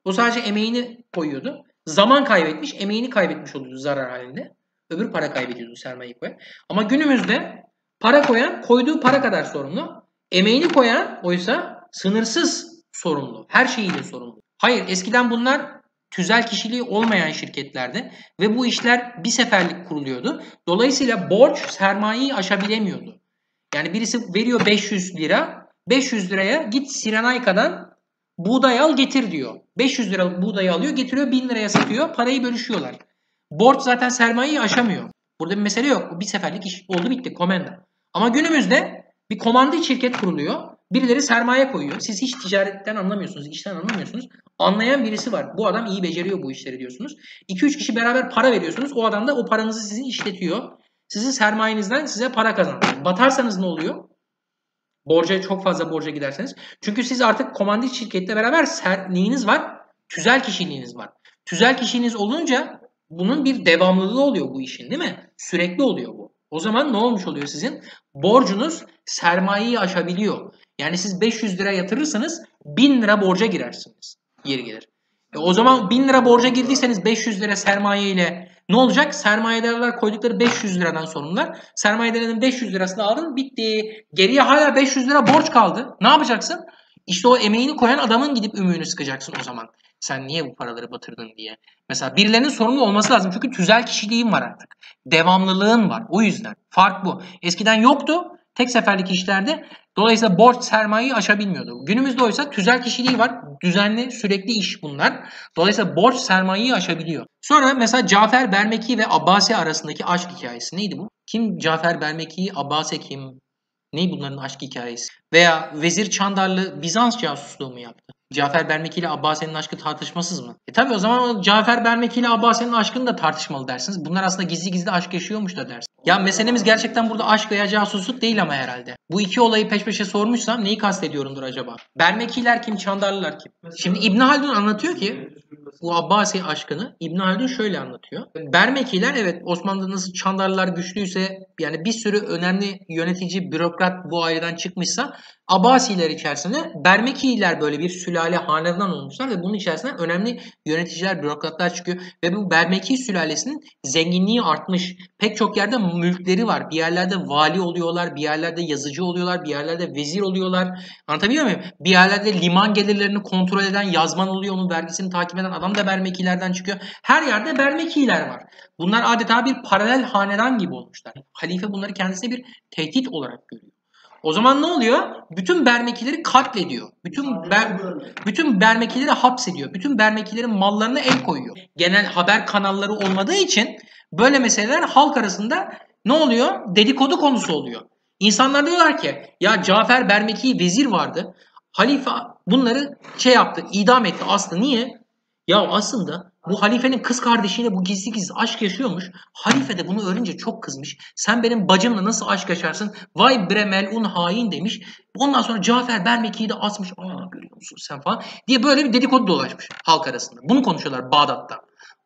O sadece emeğini koyuyordu. Zaman kaybetmiş, emeğini kaybetmiş oluyordu zarar halinde. Öbür para kaybediyordu sermayeyi koyan. Ama günümüzde para koyan koyduğu para kadar sorumlu. Emeğini koyan oysa sınırsız sorumlu. Her şeyiyle sorumlu. Hayır eskiden bunlar tüzel kişiliği olmayan şirketlerde ve bu işler bir seferlik kuruluyordu. Dolayısıyla borç sermayeyi aşabilemiyordu. Yani birisi veriyor 500 lira, 500 liraya git Sirenayka'dan buğday al getir diyor. 500 lira buğdayı alıyor getiriyor 1000 liraya satıyor parayı bölüşüyorlar. Borç zaten sermayeyi aşamıyor. Burada bir mesele yok. Bir seferlik iş oldu bitti komenda. Ama günümüzde bir komandi şirket kuruluyor. Birileri sermaye koyuyor. Siz hiç ticaretten anlamıyorsunuz, işten anlamıyorsunuz. Anlayan birisi var. Bu adam iyi beceriyor bu işleri diyorsunuz. 2-3 kişi beraber para veriyorsunuz. O adam da o paranızı sizin işletiyor. Sizin sermayenizden size para kazandırıyor. Batarsanız ne oluyor? Borca çok fazla borca giderseniz. Çünkü siz artık komandit şirketle beraber ser, neyiniz var? Tüzel kişiliğiniz var. Tüzel kişiliğiniz olunca bunun bir devamlılığı oluyor bu işin değil mi? Sürekli oluyor bu. O zaman ne olmuş oluyor sizin? Borcunuz sermayeyi aşabiliyor. Yani siz 500 lira yatırırsanız 1000 lira borca girersiniz. Yeri gelir. E o zaman 1000 lira borca girdiyseniz 500 lira sermaye ile ne olacak? Sermayedarlar koydukları 500 liradan sorumlular. Sermayedarların 500 lirasını aldın bitti. Geriye hala 500 lira borç kaldı. Ne yapacaksın? İşte o emeğini koyan adamın gidip ümüğünü sıkacaksın o zaman. Sen niye bu paraları batırdın diye. Mesela birilerinin sorumlu olması lazım. Çünkü tüzel kişiliğin var artık. Devamlılığın var. O yüzden. Fark bu. Eskiden yoktu. Tek seferlik işlerde dolayısıyla borç sermayeyi aşabilmiyordu. Günümüzde oysa tüzel kişiliği var. Düzenli sürekli iş bunlar. Dolayısıyla borç sermayeyi aşabiliyor. Sonra mesela Cafer Bermeki ve Abbasi arasındaki aşk hikayesi neydi bu? Kim Cafer Bermeki, Abbasi kim? Ney bunların aşk hikayesi? Veya Vezir Çandarlı Bizans casusluğu mu yaptı? Cafer Bermeki ile Abbasi'nin aşkı tartışmasız mı? E tabi o zaman Cafer Bermeki ile Abbasi'nin aşkını da tartışmalı dersiniz. Bunlar aslında gizli gizli aşk yaşıyormuş da dersiniz. Ya meselemiz gerçekten burada aşk veya casusluk değil ama herhalde. Bu iki olayı peş peşe sormuşsam neyi kastediyorumdur acaba? Bermekiler kim, Çandarlılar kim? Şimdi İbn Haldun anlatıyor ki bu Abbasi aşkını İbn Haldun şöyle anlatıyor. Bermekiler evet Osmanlı'da nasıl Çandarlılar güçlüyse yani bir sürü önemli yönetici, bürokrat bu aileden çıkmışsa Abbasiler içerisinde Bermekiler böyle bir sülale hanedan olmuşlar ve bunun içerisinde önemli yöneticiler, bürokratlar çıkıyor ve bu Bermeki sülalesinin zenginliği artmış. Pek çok yerde mülkleri var. Bir yerlerde vali oluyorlar, bir yerlerde yazıcı oluyorlar, bir yerlerde vezir oluyorlar. Anlatabiliyor muyum? Bir yerlerde liman gelirlerini kontrol eden yazman oluyor, onun vergisini takip eden adam da Bermekilerden çıkıyor. Her yerde Bermekiler var. Bunlar adeta bir paralel hanedan gibi olmuşlar. Halife bunları kendisine bir tehdit olarak görüyor. O zaman ne oluyor? Bütün Bermekileri katlediyor. Bütün ber, bütün Bermekileri hapsediyor. Bütün Bermekilerin mallarına el koyuyor. Genel haber kanalları olmadığı için böyle meseleler halk arasında ne oluyor? Dedikodu konusu oluyor. İnsanlar diyorlar ki ya Cafer Bermeki vezir vardı. Halife bunları şey yaptı, idam etti. Aslı niye? Ya aslında bu halifenin kız kardeşiyle bu gizli gizli aşk yaşıyormuş. Halife de bunu öğrenince çok kızmış. Sen benim bacımla nasıl aşk yaşarsın? Vay bre melun hain demiş. Ondan sonra Cafer Bermeki'yi de asmış. Aa görüyor musun sen falan diye böyle bir dedikodu dolaşmış halk arasında. Bunu konuşuyorlar Bağdat'ta.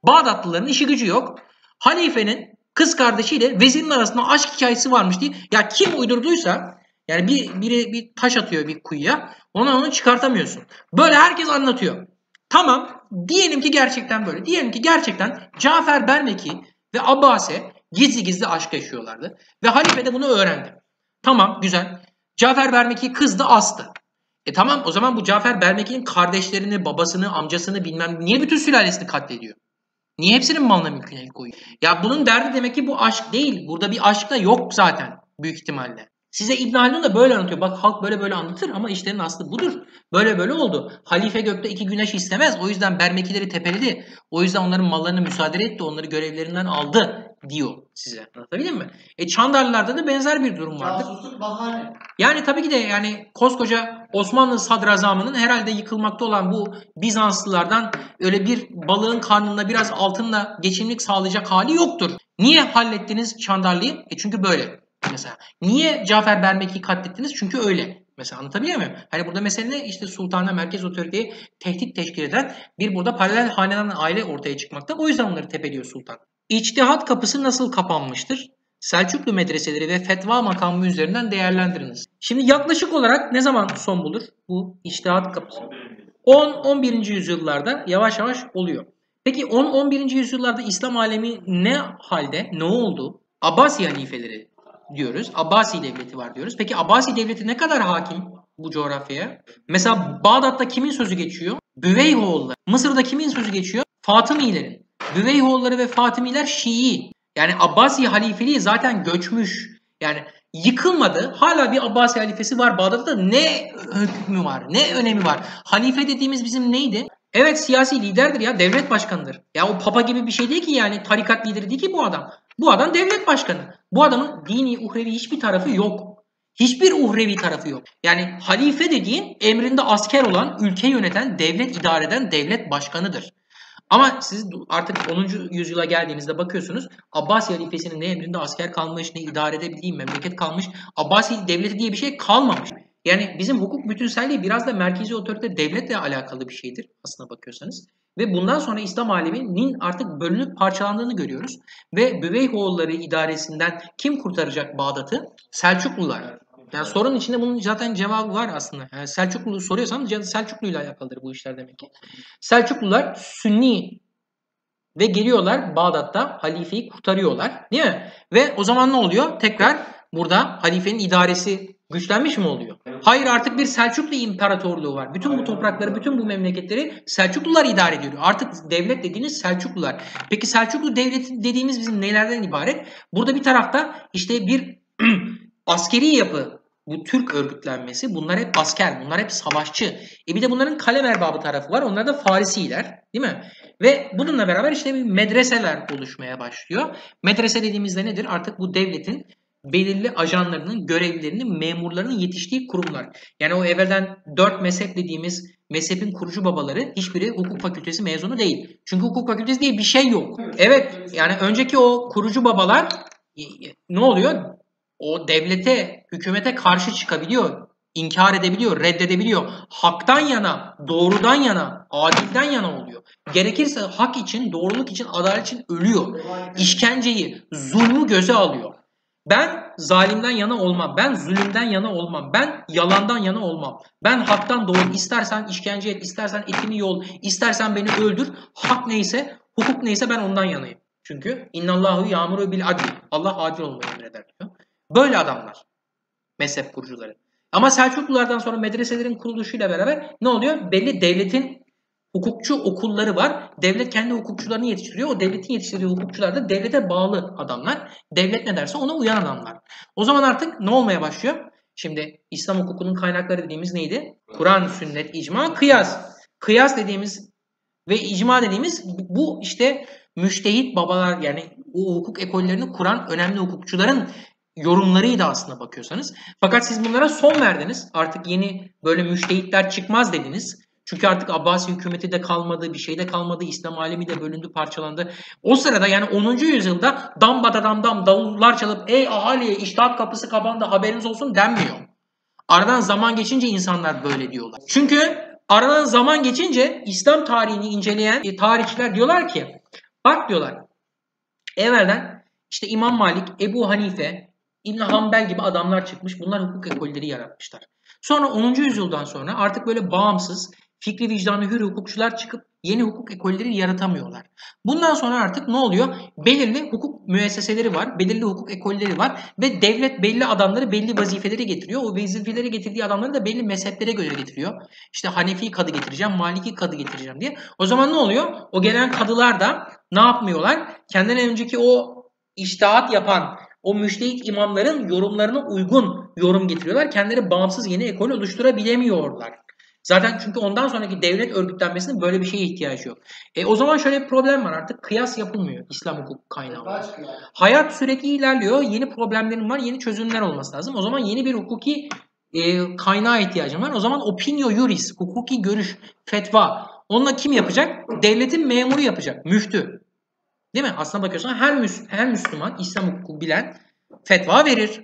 Bağdatlıların işi gücü yok. Halifenin kız kardeşiyle vezirin arasında aşk hikayesi varmış diye. Ya kim uydurduysa yani bir, biri bir taş atıyor bir kuyuya. Ona onu çıkartamıyorsun. Böyle herkes anlatıyor. Tamam diyelim ki gerçekten böyle. Diyelim ki gerçekten Cafer Bermeki ve Abbase gizli gizli aşk yaşıyorlardı. Ve halife de bunu öğrendi. Tamam güzel. Cafer Bermeki kızdı astı. E tamam o zaman bu Cafer Bermeki'nin kardeşlerini, babasını, amcasını bilmem niye bütün sülalesini katlediyor? Niye hepsinin malına mülküne koyuyor? Ya bunun derdi demek ki bu aşk değil. Burada bir aşk da yok zaten büyük ihtimalle. Size İbn Haldun da böyle anlatıyor. Bak halk böyle böyle anlatır ama işlerin aslı budur. Böyle böyle oldu. Halife gökte iki güneş istemez. O yüzden Bermekileri tepeledi. O yüzden onların mallarını müsaade etti. Onları görevlerinden aldı diyor size. Anlatabildim mi? E Çandarlılarda da benzer bir durum bahane. Yani tabii ki de yani koskoca Osmanlı sadrazamının herhalde yıkılmakta olan bu Bizanslılardan öyle bir balığın karnında biraz altınla geçimlik sağlayacak hali yoktur. Niye hallettiniz Çandarlı'yı? E çünkü böyle mesela. Niye Cafer Bermeki'yi katlettiniz? Çünkü öyle. Mesela anlatabiliyor muyum? Hani burada mesele? İşte sultana merkez otoriteyi tehdit teşkil eden bir burada paralel hanedan aile ortaya çıkmakta. O yüzden onları tepeliyor sultan. İçtihat kapısı nasıl kapanmıştır? Selçuklu medreseleri ve fetva makamı üzerinden değerlendiriniz. Şimdi yaklaşık olarak ne zaman son bulur bu içtihat kapısı? 10-11. yüzyıllarda yavaş yavaş oluyor. Peki 10-11. yüzyıllarda İslam alemi ne halde, ne oldu? Abbasi halifeleri diyoruz. Abbasi devleti var diyoruz. Peki Abbasi devleti ne kadar hakim bu coğrafyaya? Mesela Bağdat'ta kimin sözü geçiyor? Büveyhoğulları. Mısır'da kimin sözü geçiyor? Fatımilerin. Büveyhoğulları ve Fatimiler Şii. Yani Abbasi halifeliği zaten göçmüş. Yani yıkılmadı. Hala bir Abbasi halifesi var. Bağdat'ta ne hükmü var? Ne önemi var? Halife dediğimiz bizim neydi? Evet siyasi liderdir ya. Devlet başkanıdır. Ya o papa gibi bir şey değil ki yani. Tarikat lideri değil ki bu adam. Bu adam devlet başkanı. Bu adamın dini, uhrevi hiçbir tarafı yok. Hiçbir uhrevi tarafı yok. Yani halife dediğin emrinde asker olan, ülke yöneten, devlet idare eden devlet başkanıdır. Ama siz artık 10. yüzyıla geldiğinizde bakıyorsunuz Abbasi halifesinin ne emrinde asker kalmış ne idare edebildiği memleket kalmış. Abbasi devleti diye bir şey kalmamış. Yani bizim hukuk bütünselliği biraz da merkezi otorite devletle alakalı bir şeydir aslına bakıyorsanız. Ve bundan sonra İslam aleminin artık bölünüp parçalandığını görüyoruz. Ve Büveyhoğulları idaresinden kim kurtaracak Bağdat'ı? Selçuklular. Yani sorun içinde bunun zaten cevabı var aslında. Yani Selçuklu soruyorsam Selçuklu ile alakalıdır bu işler demek ki. Selçuklular Sünni ve geliyorlar Bağdat'ta halifeyi kurtarıyorlar. Değil mi? Ve o zaman ne oluyor? Tekrar burada halifenin idaresi güçlenmiş mi oluyor? Hayır artık bir Selçuklu imparatorluğu var. Bütün bu toprakları, bütün bu memleketleri Selçuklular idare ediyor. Artık devlet dediğiniz Selçuklular. Peki Selçuklu devleti dediğimiz bizim nelerden ibaret? Burada bir tarafta işte bir <clears throat> askeri yapı, bu Türk örgütlenmesi bunlar hep asker, bunlar hep savaşçı. E bir de bunların kalem erbabı tarafı var. Onlar da Farisiler değil mi? Ve bununla beraber işte bir medreseler oluşmaya başlıyor. Medrese dediğimizde nedir? Artık bu devletin belirli ajanlarının, görevlilerinin, memurlarının yetiştiği kurumlar. Yani o evvelden dört mezhep dediğimiz mezhebin kurucu babaları hiçbiri hukuk fakültesi mezunu değil. Çünkü hukuk fakültesi diye bir şey yok. Evet yani önceki o kurucu babalar ne oluyor? O devlete, hükümete karşı çıkabiliyor. inkar edebiliyor, reddedebiliyor. Haktan yana, doğrudan yana, adilden yana oluyor. Gerekirse hak için, doğruluk için, adalet için ölüyor. İşkenceyi, zulmü göze alıyor. Ben zalimden yana olmam. Ben zulümden yana olmam. Ben yalandan yana olmam. Ben haktan doğru. İstersen işkence et, istersen etini yol, istersen beni öldür. Hak neyse, hukuk neyse ben ondan yanayım. Çünkü innallahu yağmuru bil adli. Allah adil olmayı emreder diyor. Böyle adamlar. Mezhep kurucuları. Ama Selçuklulardan sonra medreselerin kuruluşuyla beraber ne oluyor? Belli devletin hukukçu okulları var. Devlet kendi hukukçularını yetiştiriyor. O devletin yetiştirdiği hukukçular da devlete bağlı adamlar. Devlet ne derse ona uyan adamlar. O zaman artık ne olmaya başlıyor? Şimdi İslam hukukunun kaynakları dediğimiz neydi? Kur'an, sünnet, icma, kıyas. Kıyas dediğimiz ve icma dediğimiz bu işte müştehit babalar yani o hukuk ekollerini kuran önemli hukukçuların yorumlarıydı aslında bakıyorsanız. Fakat siz bunlara son verdiniz. Artık yeni böyle müştehitler çıkmaz dediniz. Çünkü artık Abbasi hükümeti de kalmadı, bir şey de kalmadı, İslam alemi de bölündü, parçalandı. O sırada yani 10. yüzyılda dam badadam dam davullar çalıp ey ahaliye iştahat kapısı kapandı haberiniz olsun denmiyor. Aradan zaman geçince insanlar böyle diyorlar. Çünkü aradan zaman geçince İslam tarihini inceleyen e, tarihçiler diyorlar ki bak diyorlar evvelden işte İmam Malik, Ebu Hanife, İbn Hanbel gibi adamlar çıkmış. Bunlar hukuk ekolleri yaratmışlar. Sonra 10. yüzyıldan sonra artık böyle bağımsız, fikri vicdanı hür hukukçular çıkıp yeni hukuk ekolleri yaratamıyorlar. Bundan sonra artık ne oluyor? Belirli hukuk müesseseleri var, belirli hukuk ekolleri var ve devlet belli adamları belli vazifeleri getiriyor. O vazifeleri getirdiği adamları da belli mezheplere göre getiriyor. İşte Hanefi kadı getireceğim, Maliki kadı getireceğim diye. O zaman ne oluyor? O gelen kadılar da ne yapmıyorlar? Kendinden önceki o iştahat yapan o müştehit imamların yorumlarına uygun yorum getiriyorlar. Kendileri bağımsız yeni ekol oluşturabilemiyorlar. Zaten çünkü ondan sonraki devlet örgütlenmesinin böyle bir şeye ihtiyacı yok. E, o zaman şöyle bir problem var artık kıyas yapılmıyor İslam hukuk kaynağı. Hayat sürekli ilerliyor. Yeni problemlerin var. Yeni çözümler olması lazım. O zaman yeni bir hukuki e, kaynağa ihtiyacım var. O zaman opinio juris, hukuki görüş, fetva. Onunla kim yapacak? Devletin memuru yapacak. Müftü. Değil mi? Aslına bakıyorsan her, Müs her Müslüman, İslam hukuku bilen fetva verir.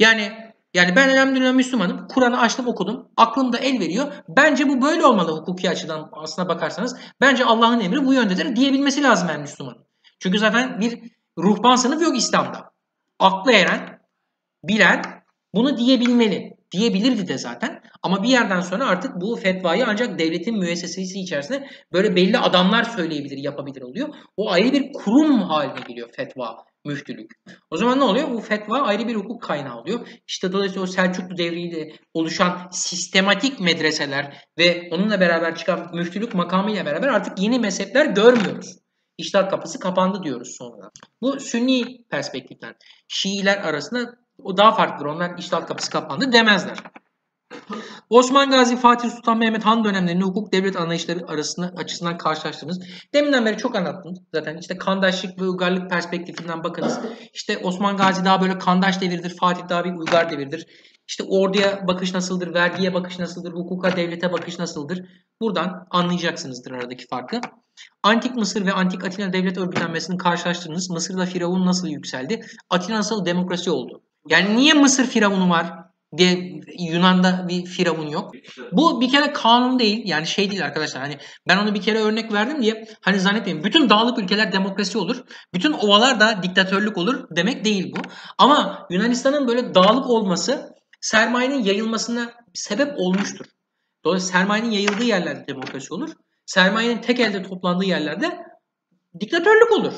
Yani yani ben elhamdülillah Müslümanım. Kur'an'ı açtım okudum. Aklımda el veriyor. Bence bu böyle olmalı hukuki açıdan aslına bakarsanız. Bence Allah'ın emri bu yöndedir diyebilmesi lazım her Müslüman. Çünkü zaten bir ruhban sınıf yok İslam'da. Aklı eren, bilen bunu diyebilmeli. Diyebilirdi de zaten. Ama bir yerden sonra artık bu fetvayı ancak devletin müessesesi içerisinde böyle belli adamlar söyleyebilir, yapabilir oluyor. O ayrı bir kurum haline geliyor fetva müftülük. O zaman ne oluyor? Bu fetva ayrı bir hukuk kaynağı oluyor. İşte dolayısıyla o Selçuklu devriyle oluşan sistematik medreseler ve onunla beraber çıkan müftülük makamıyla beraber artık yeni mezhepler görmüyoruz. İştahat kapısı kapandı diyoruz sonra. Bu sünni perspektiften. Şiiler arasında o daha farklıdır. Onlar iştahat kapısı kapandı demezler. Osman Gazi, Fatih Sultan Mehmet Han dönemlerinde hukuk devlet anlayışları arasında açısından karşılaştığımız. Deminden beri çok anlattım zaten. İşte kandaşlık ve uygarlık perspektifinden bakınız. İşte Osman Gazi daha böyle kandaş devridir, Fatih daha bir uygar devridir. İşte orduya bakış nasıldır, vergiye bakış nasıldır, hukuka, devlete bakış nasıldır. Buradan anlayacaksınızdır aradaki farkı. Antik Mısır ve Antik Atina devlet örgütlenmesini karşılaştırdınız. Mısır'da Firavun nasıl yükseldi? Atina nasıl demokrasi oldu? Yani niye Mısır Firavunu var? bir Yunan'da bir firavun yok. Bu bir kere kanun değil. Yani şey değil arkadaşlar. Hani ben onu bir kere örnek verdim diye hani zannetmeyin. Bütün dağlık ülkeler demokrasi olur. Bütün ovalar da diktatörlük olur demek değil bu. Ama Yunanistan'ın böyle dağlık olması sermayenin yayılmasına sebep olmuştur. Dolayısıyla sermayenin yayıldığı yerlerde demokrasi olur. Sermayenin tek elde toplandığı yerlerde diktatörlük olur.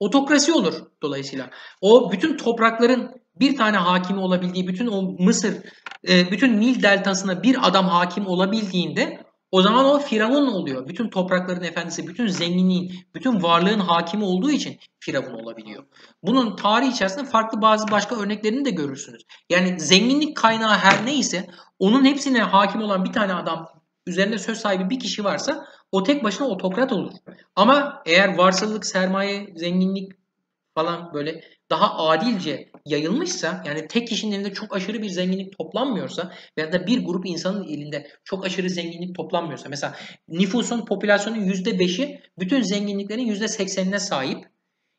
Otokrasi olur dolayısıyla. O bütün toprakların bir tane hakimi olabildiği bütün o Mısır, e, bütün Nil deltasına bir adam hakim olabildiğinde o zaman o Firavun oluyor. Bütün toprakların efendisi, bütün zenginliğin, bütün varlığın hakimi olduğu için Firavun olabiliyor. Bunun tarih içerisinde farklı bazı başka örneklerini de görürsünüz. Yani zenginlik kaynağı her neyse onun hepsine hakim olan bir tane adam üzerinde söz sahibi bir kişi varsa o tek başına otokrat olur. Ama eğer varsılık, sermaye, zenginlik falan böyle daha adilce yayılmışsa yani tek kişinin elinde çok aşırı bir zenginlik toplanmıyorsa veya da bir grup insanın elinde çok aşırı zenginlik toplanmıyorsa mesela nüfusun popülasyonun %5'i bütün zenginliklerin %80'ine sahip.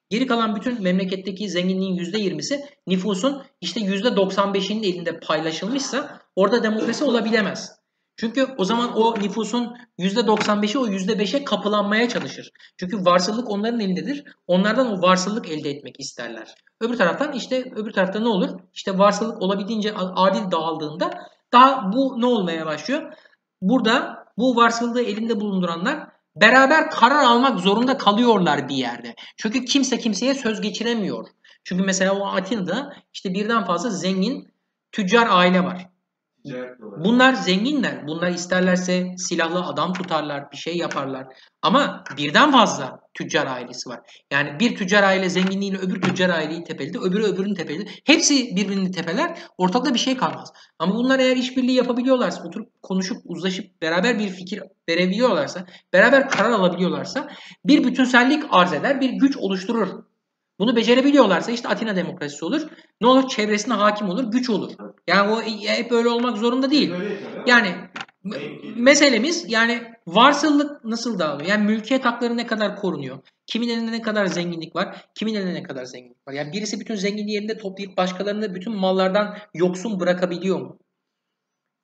Geri kalan bütün memleketteki zenginliğin %20'si nüfusun işte %95'inin elinde paylaşılmışsa orada demokrasi olabilemez. Çünkü o zaman o nüfusun %95'i o %5'e kapılanmaya çalışır. Çünkü varsıllık onların elindedir. Onlardan o varsıllık elde etmek isterler. Öbür taraftan işte öbür tarafta ne olur? İşte varsıllık olabildiğince adil dağıldığında daha bu ne olmaya başlıyor? Burada bu varsıllığı elinde bulunduranlar beraber karar almak zorunda kalıyorlar bir yerde. Çünkü kimse kimseye söz geçiremiyor. Çünkü mesela o Atina'da işte birden fazla zengin tüccar aile var. Bunlar zenginler. Bunlar isterlerse silahlı adam tutarlar, bir şey yaparlar. Ama birden fazla tüccar ailesi var. Yani bir tüccar aile zenginliğiyle öbür tüccar aileyi tepeledi, öbürü öbürünü tepeledi. Hepsi birbirini tepeler, ortakta bir şey kalmaz. Ama bunlar eğer işbirliği yapabiliyorlarsa, oturup konuşup uzlaşıp beraber bir fikir verebiliyorlarsa, beraber karar alabiliyorlarsa bir bütünsellik arz eder, bir güç oluşturur. Bunu becerebiliyorlarsa işte Atina demokrasisi olur. Ne olur? Çevresine hakim olur, güç olur. Yani o hep öyle olmak zorunda değil. Yani meselemiz yani varsıllık nasıl dağılıyor? Yani mülkiyet hakları ne kadar korunuyor? Kimin elinde ne kadar zenginlik var? Kimin elinde ne kadar zenginlik var? Yani birisi bütün zenginliği elinde toplayıp başkalarını bütün mallardan yoksun bırakabiliyor mu?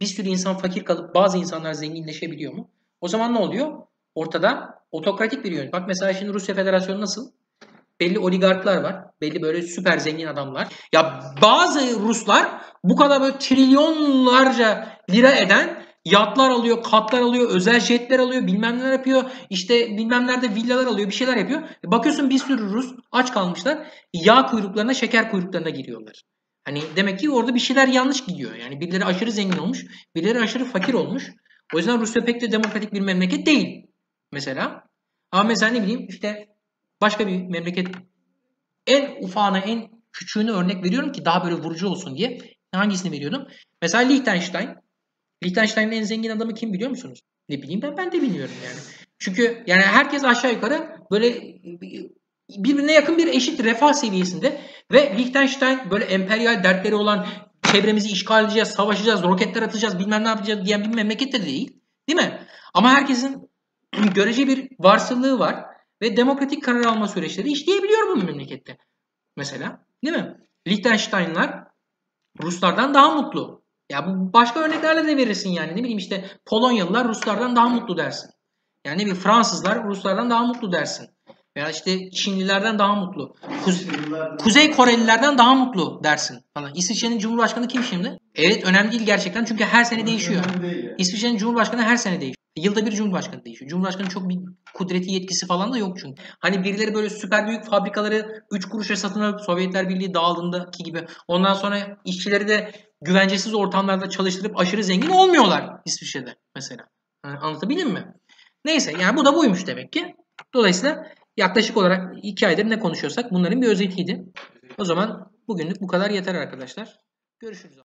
Bir sürü insan fakir kalıp bazı insanlar zenginleşebiliyor mu? O zaman ne oluyor? Ortada otokratik bir yön. Bak mesela şimdi Rusya Federasyonu nasıl? Belli oligarklar var. Belli böyle süper zengin adamlar. Ya bazı Ruslar bu kadar böyle trilyonlarca lira eden yatlar alıyor, katlar alıyor, özel jetler alıyor, bilmem neler yapıyor. İşte bilmem nerede villalar alıyor, bir şeyler yapıyor. E bakıyorsun bir sürü Rus aç kalmışlar. Yağ kuyruklarına, şeker kuyruklarına giriyorlar. Hani demek ki orada bir şeyler yanlış gidiyor. Yani birileri aşırı zengin olmuş, birileri aşırı fakir olmuş. O yüzden Rusya pek de demokratik bir memleket değil. Mesela. Ama mesela ne bileyim işte başka bir memleket en ufağına en küçüğünü örnek veriyorum ki daha böyle vurucu olsun diye. Hangisini veriyordum? Mesela Liechtenstein. Liechtenstein'ın en zengin adamı kim biliyor musunuz? Ne bileyim ben ben de bilmiyorum yani. Çünkü yani herkes aşağı yukarı böyle birbirine yakın bir eşit refah seviyesinde ve Liechtenstein böyle emperyal dertleri olan çevremizi işgal edeceğiz, savaşacağız, roketler atacağız, bilmem ne yapacağız diyen bir memleket de değil. Değil mi? Ama herkesin <clears throat> görece bir varsılığı var ve demokratik karar alma süreçleri işleyebiliyor bu memlekette. Mesela değil mi? Liechtenstein'lar Ruslardan daha mutlu. Ya bu başka örneklerle de verirsin yani. Ne bileyim işte Polonyalılar Ruslardan daha mutlu dersin. Yani bileyim Fransızlar Ruslardan daha mutlu dersin. Veya işte Çinlilerden daha mutlu. Kuze- Kuzey Korelilerden daha mutlu dersin falan. İsviçre'nin Cumhurbaşkanı kim şimdi? Evet önemli değil gerçekten çünkü her sene değişiyor. İsviçre'nin Cumhurbaşkanı her sene değişiyor. Yılda bir Cumhurbaşkanı değişiyor. Cumhurbaşkanı çok bir kudreti yetkisi falan da yok çünkü. Hani birileri böyle süper büyük fabrikaları 3 kuruşa satın alıp Sovyetler Birliği dağıldığındaki gibi ondan sonra işçileri de güvencesiz ortamlarda çalıştırıp aşırı zengin olmuyorlar İsviçre'de mesela. Yani anlatabildim mi? Neyse yani bu da buymuş demek ki. Dolayısıyla yaklaşık olarak 2 aydır ne konuşuyorsak bunların bir özetiydi. O zaman bugünlük bu kadar yeter arkadaşlar. Görüşürüz.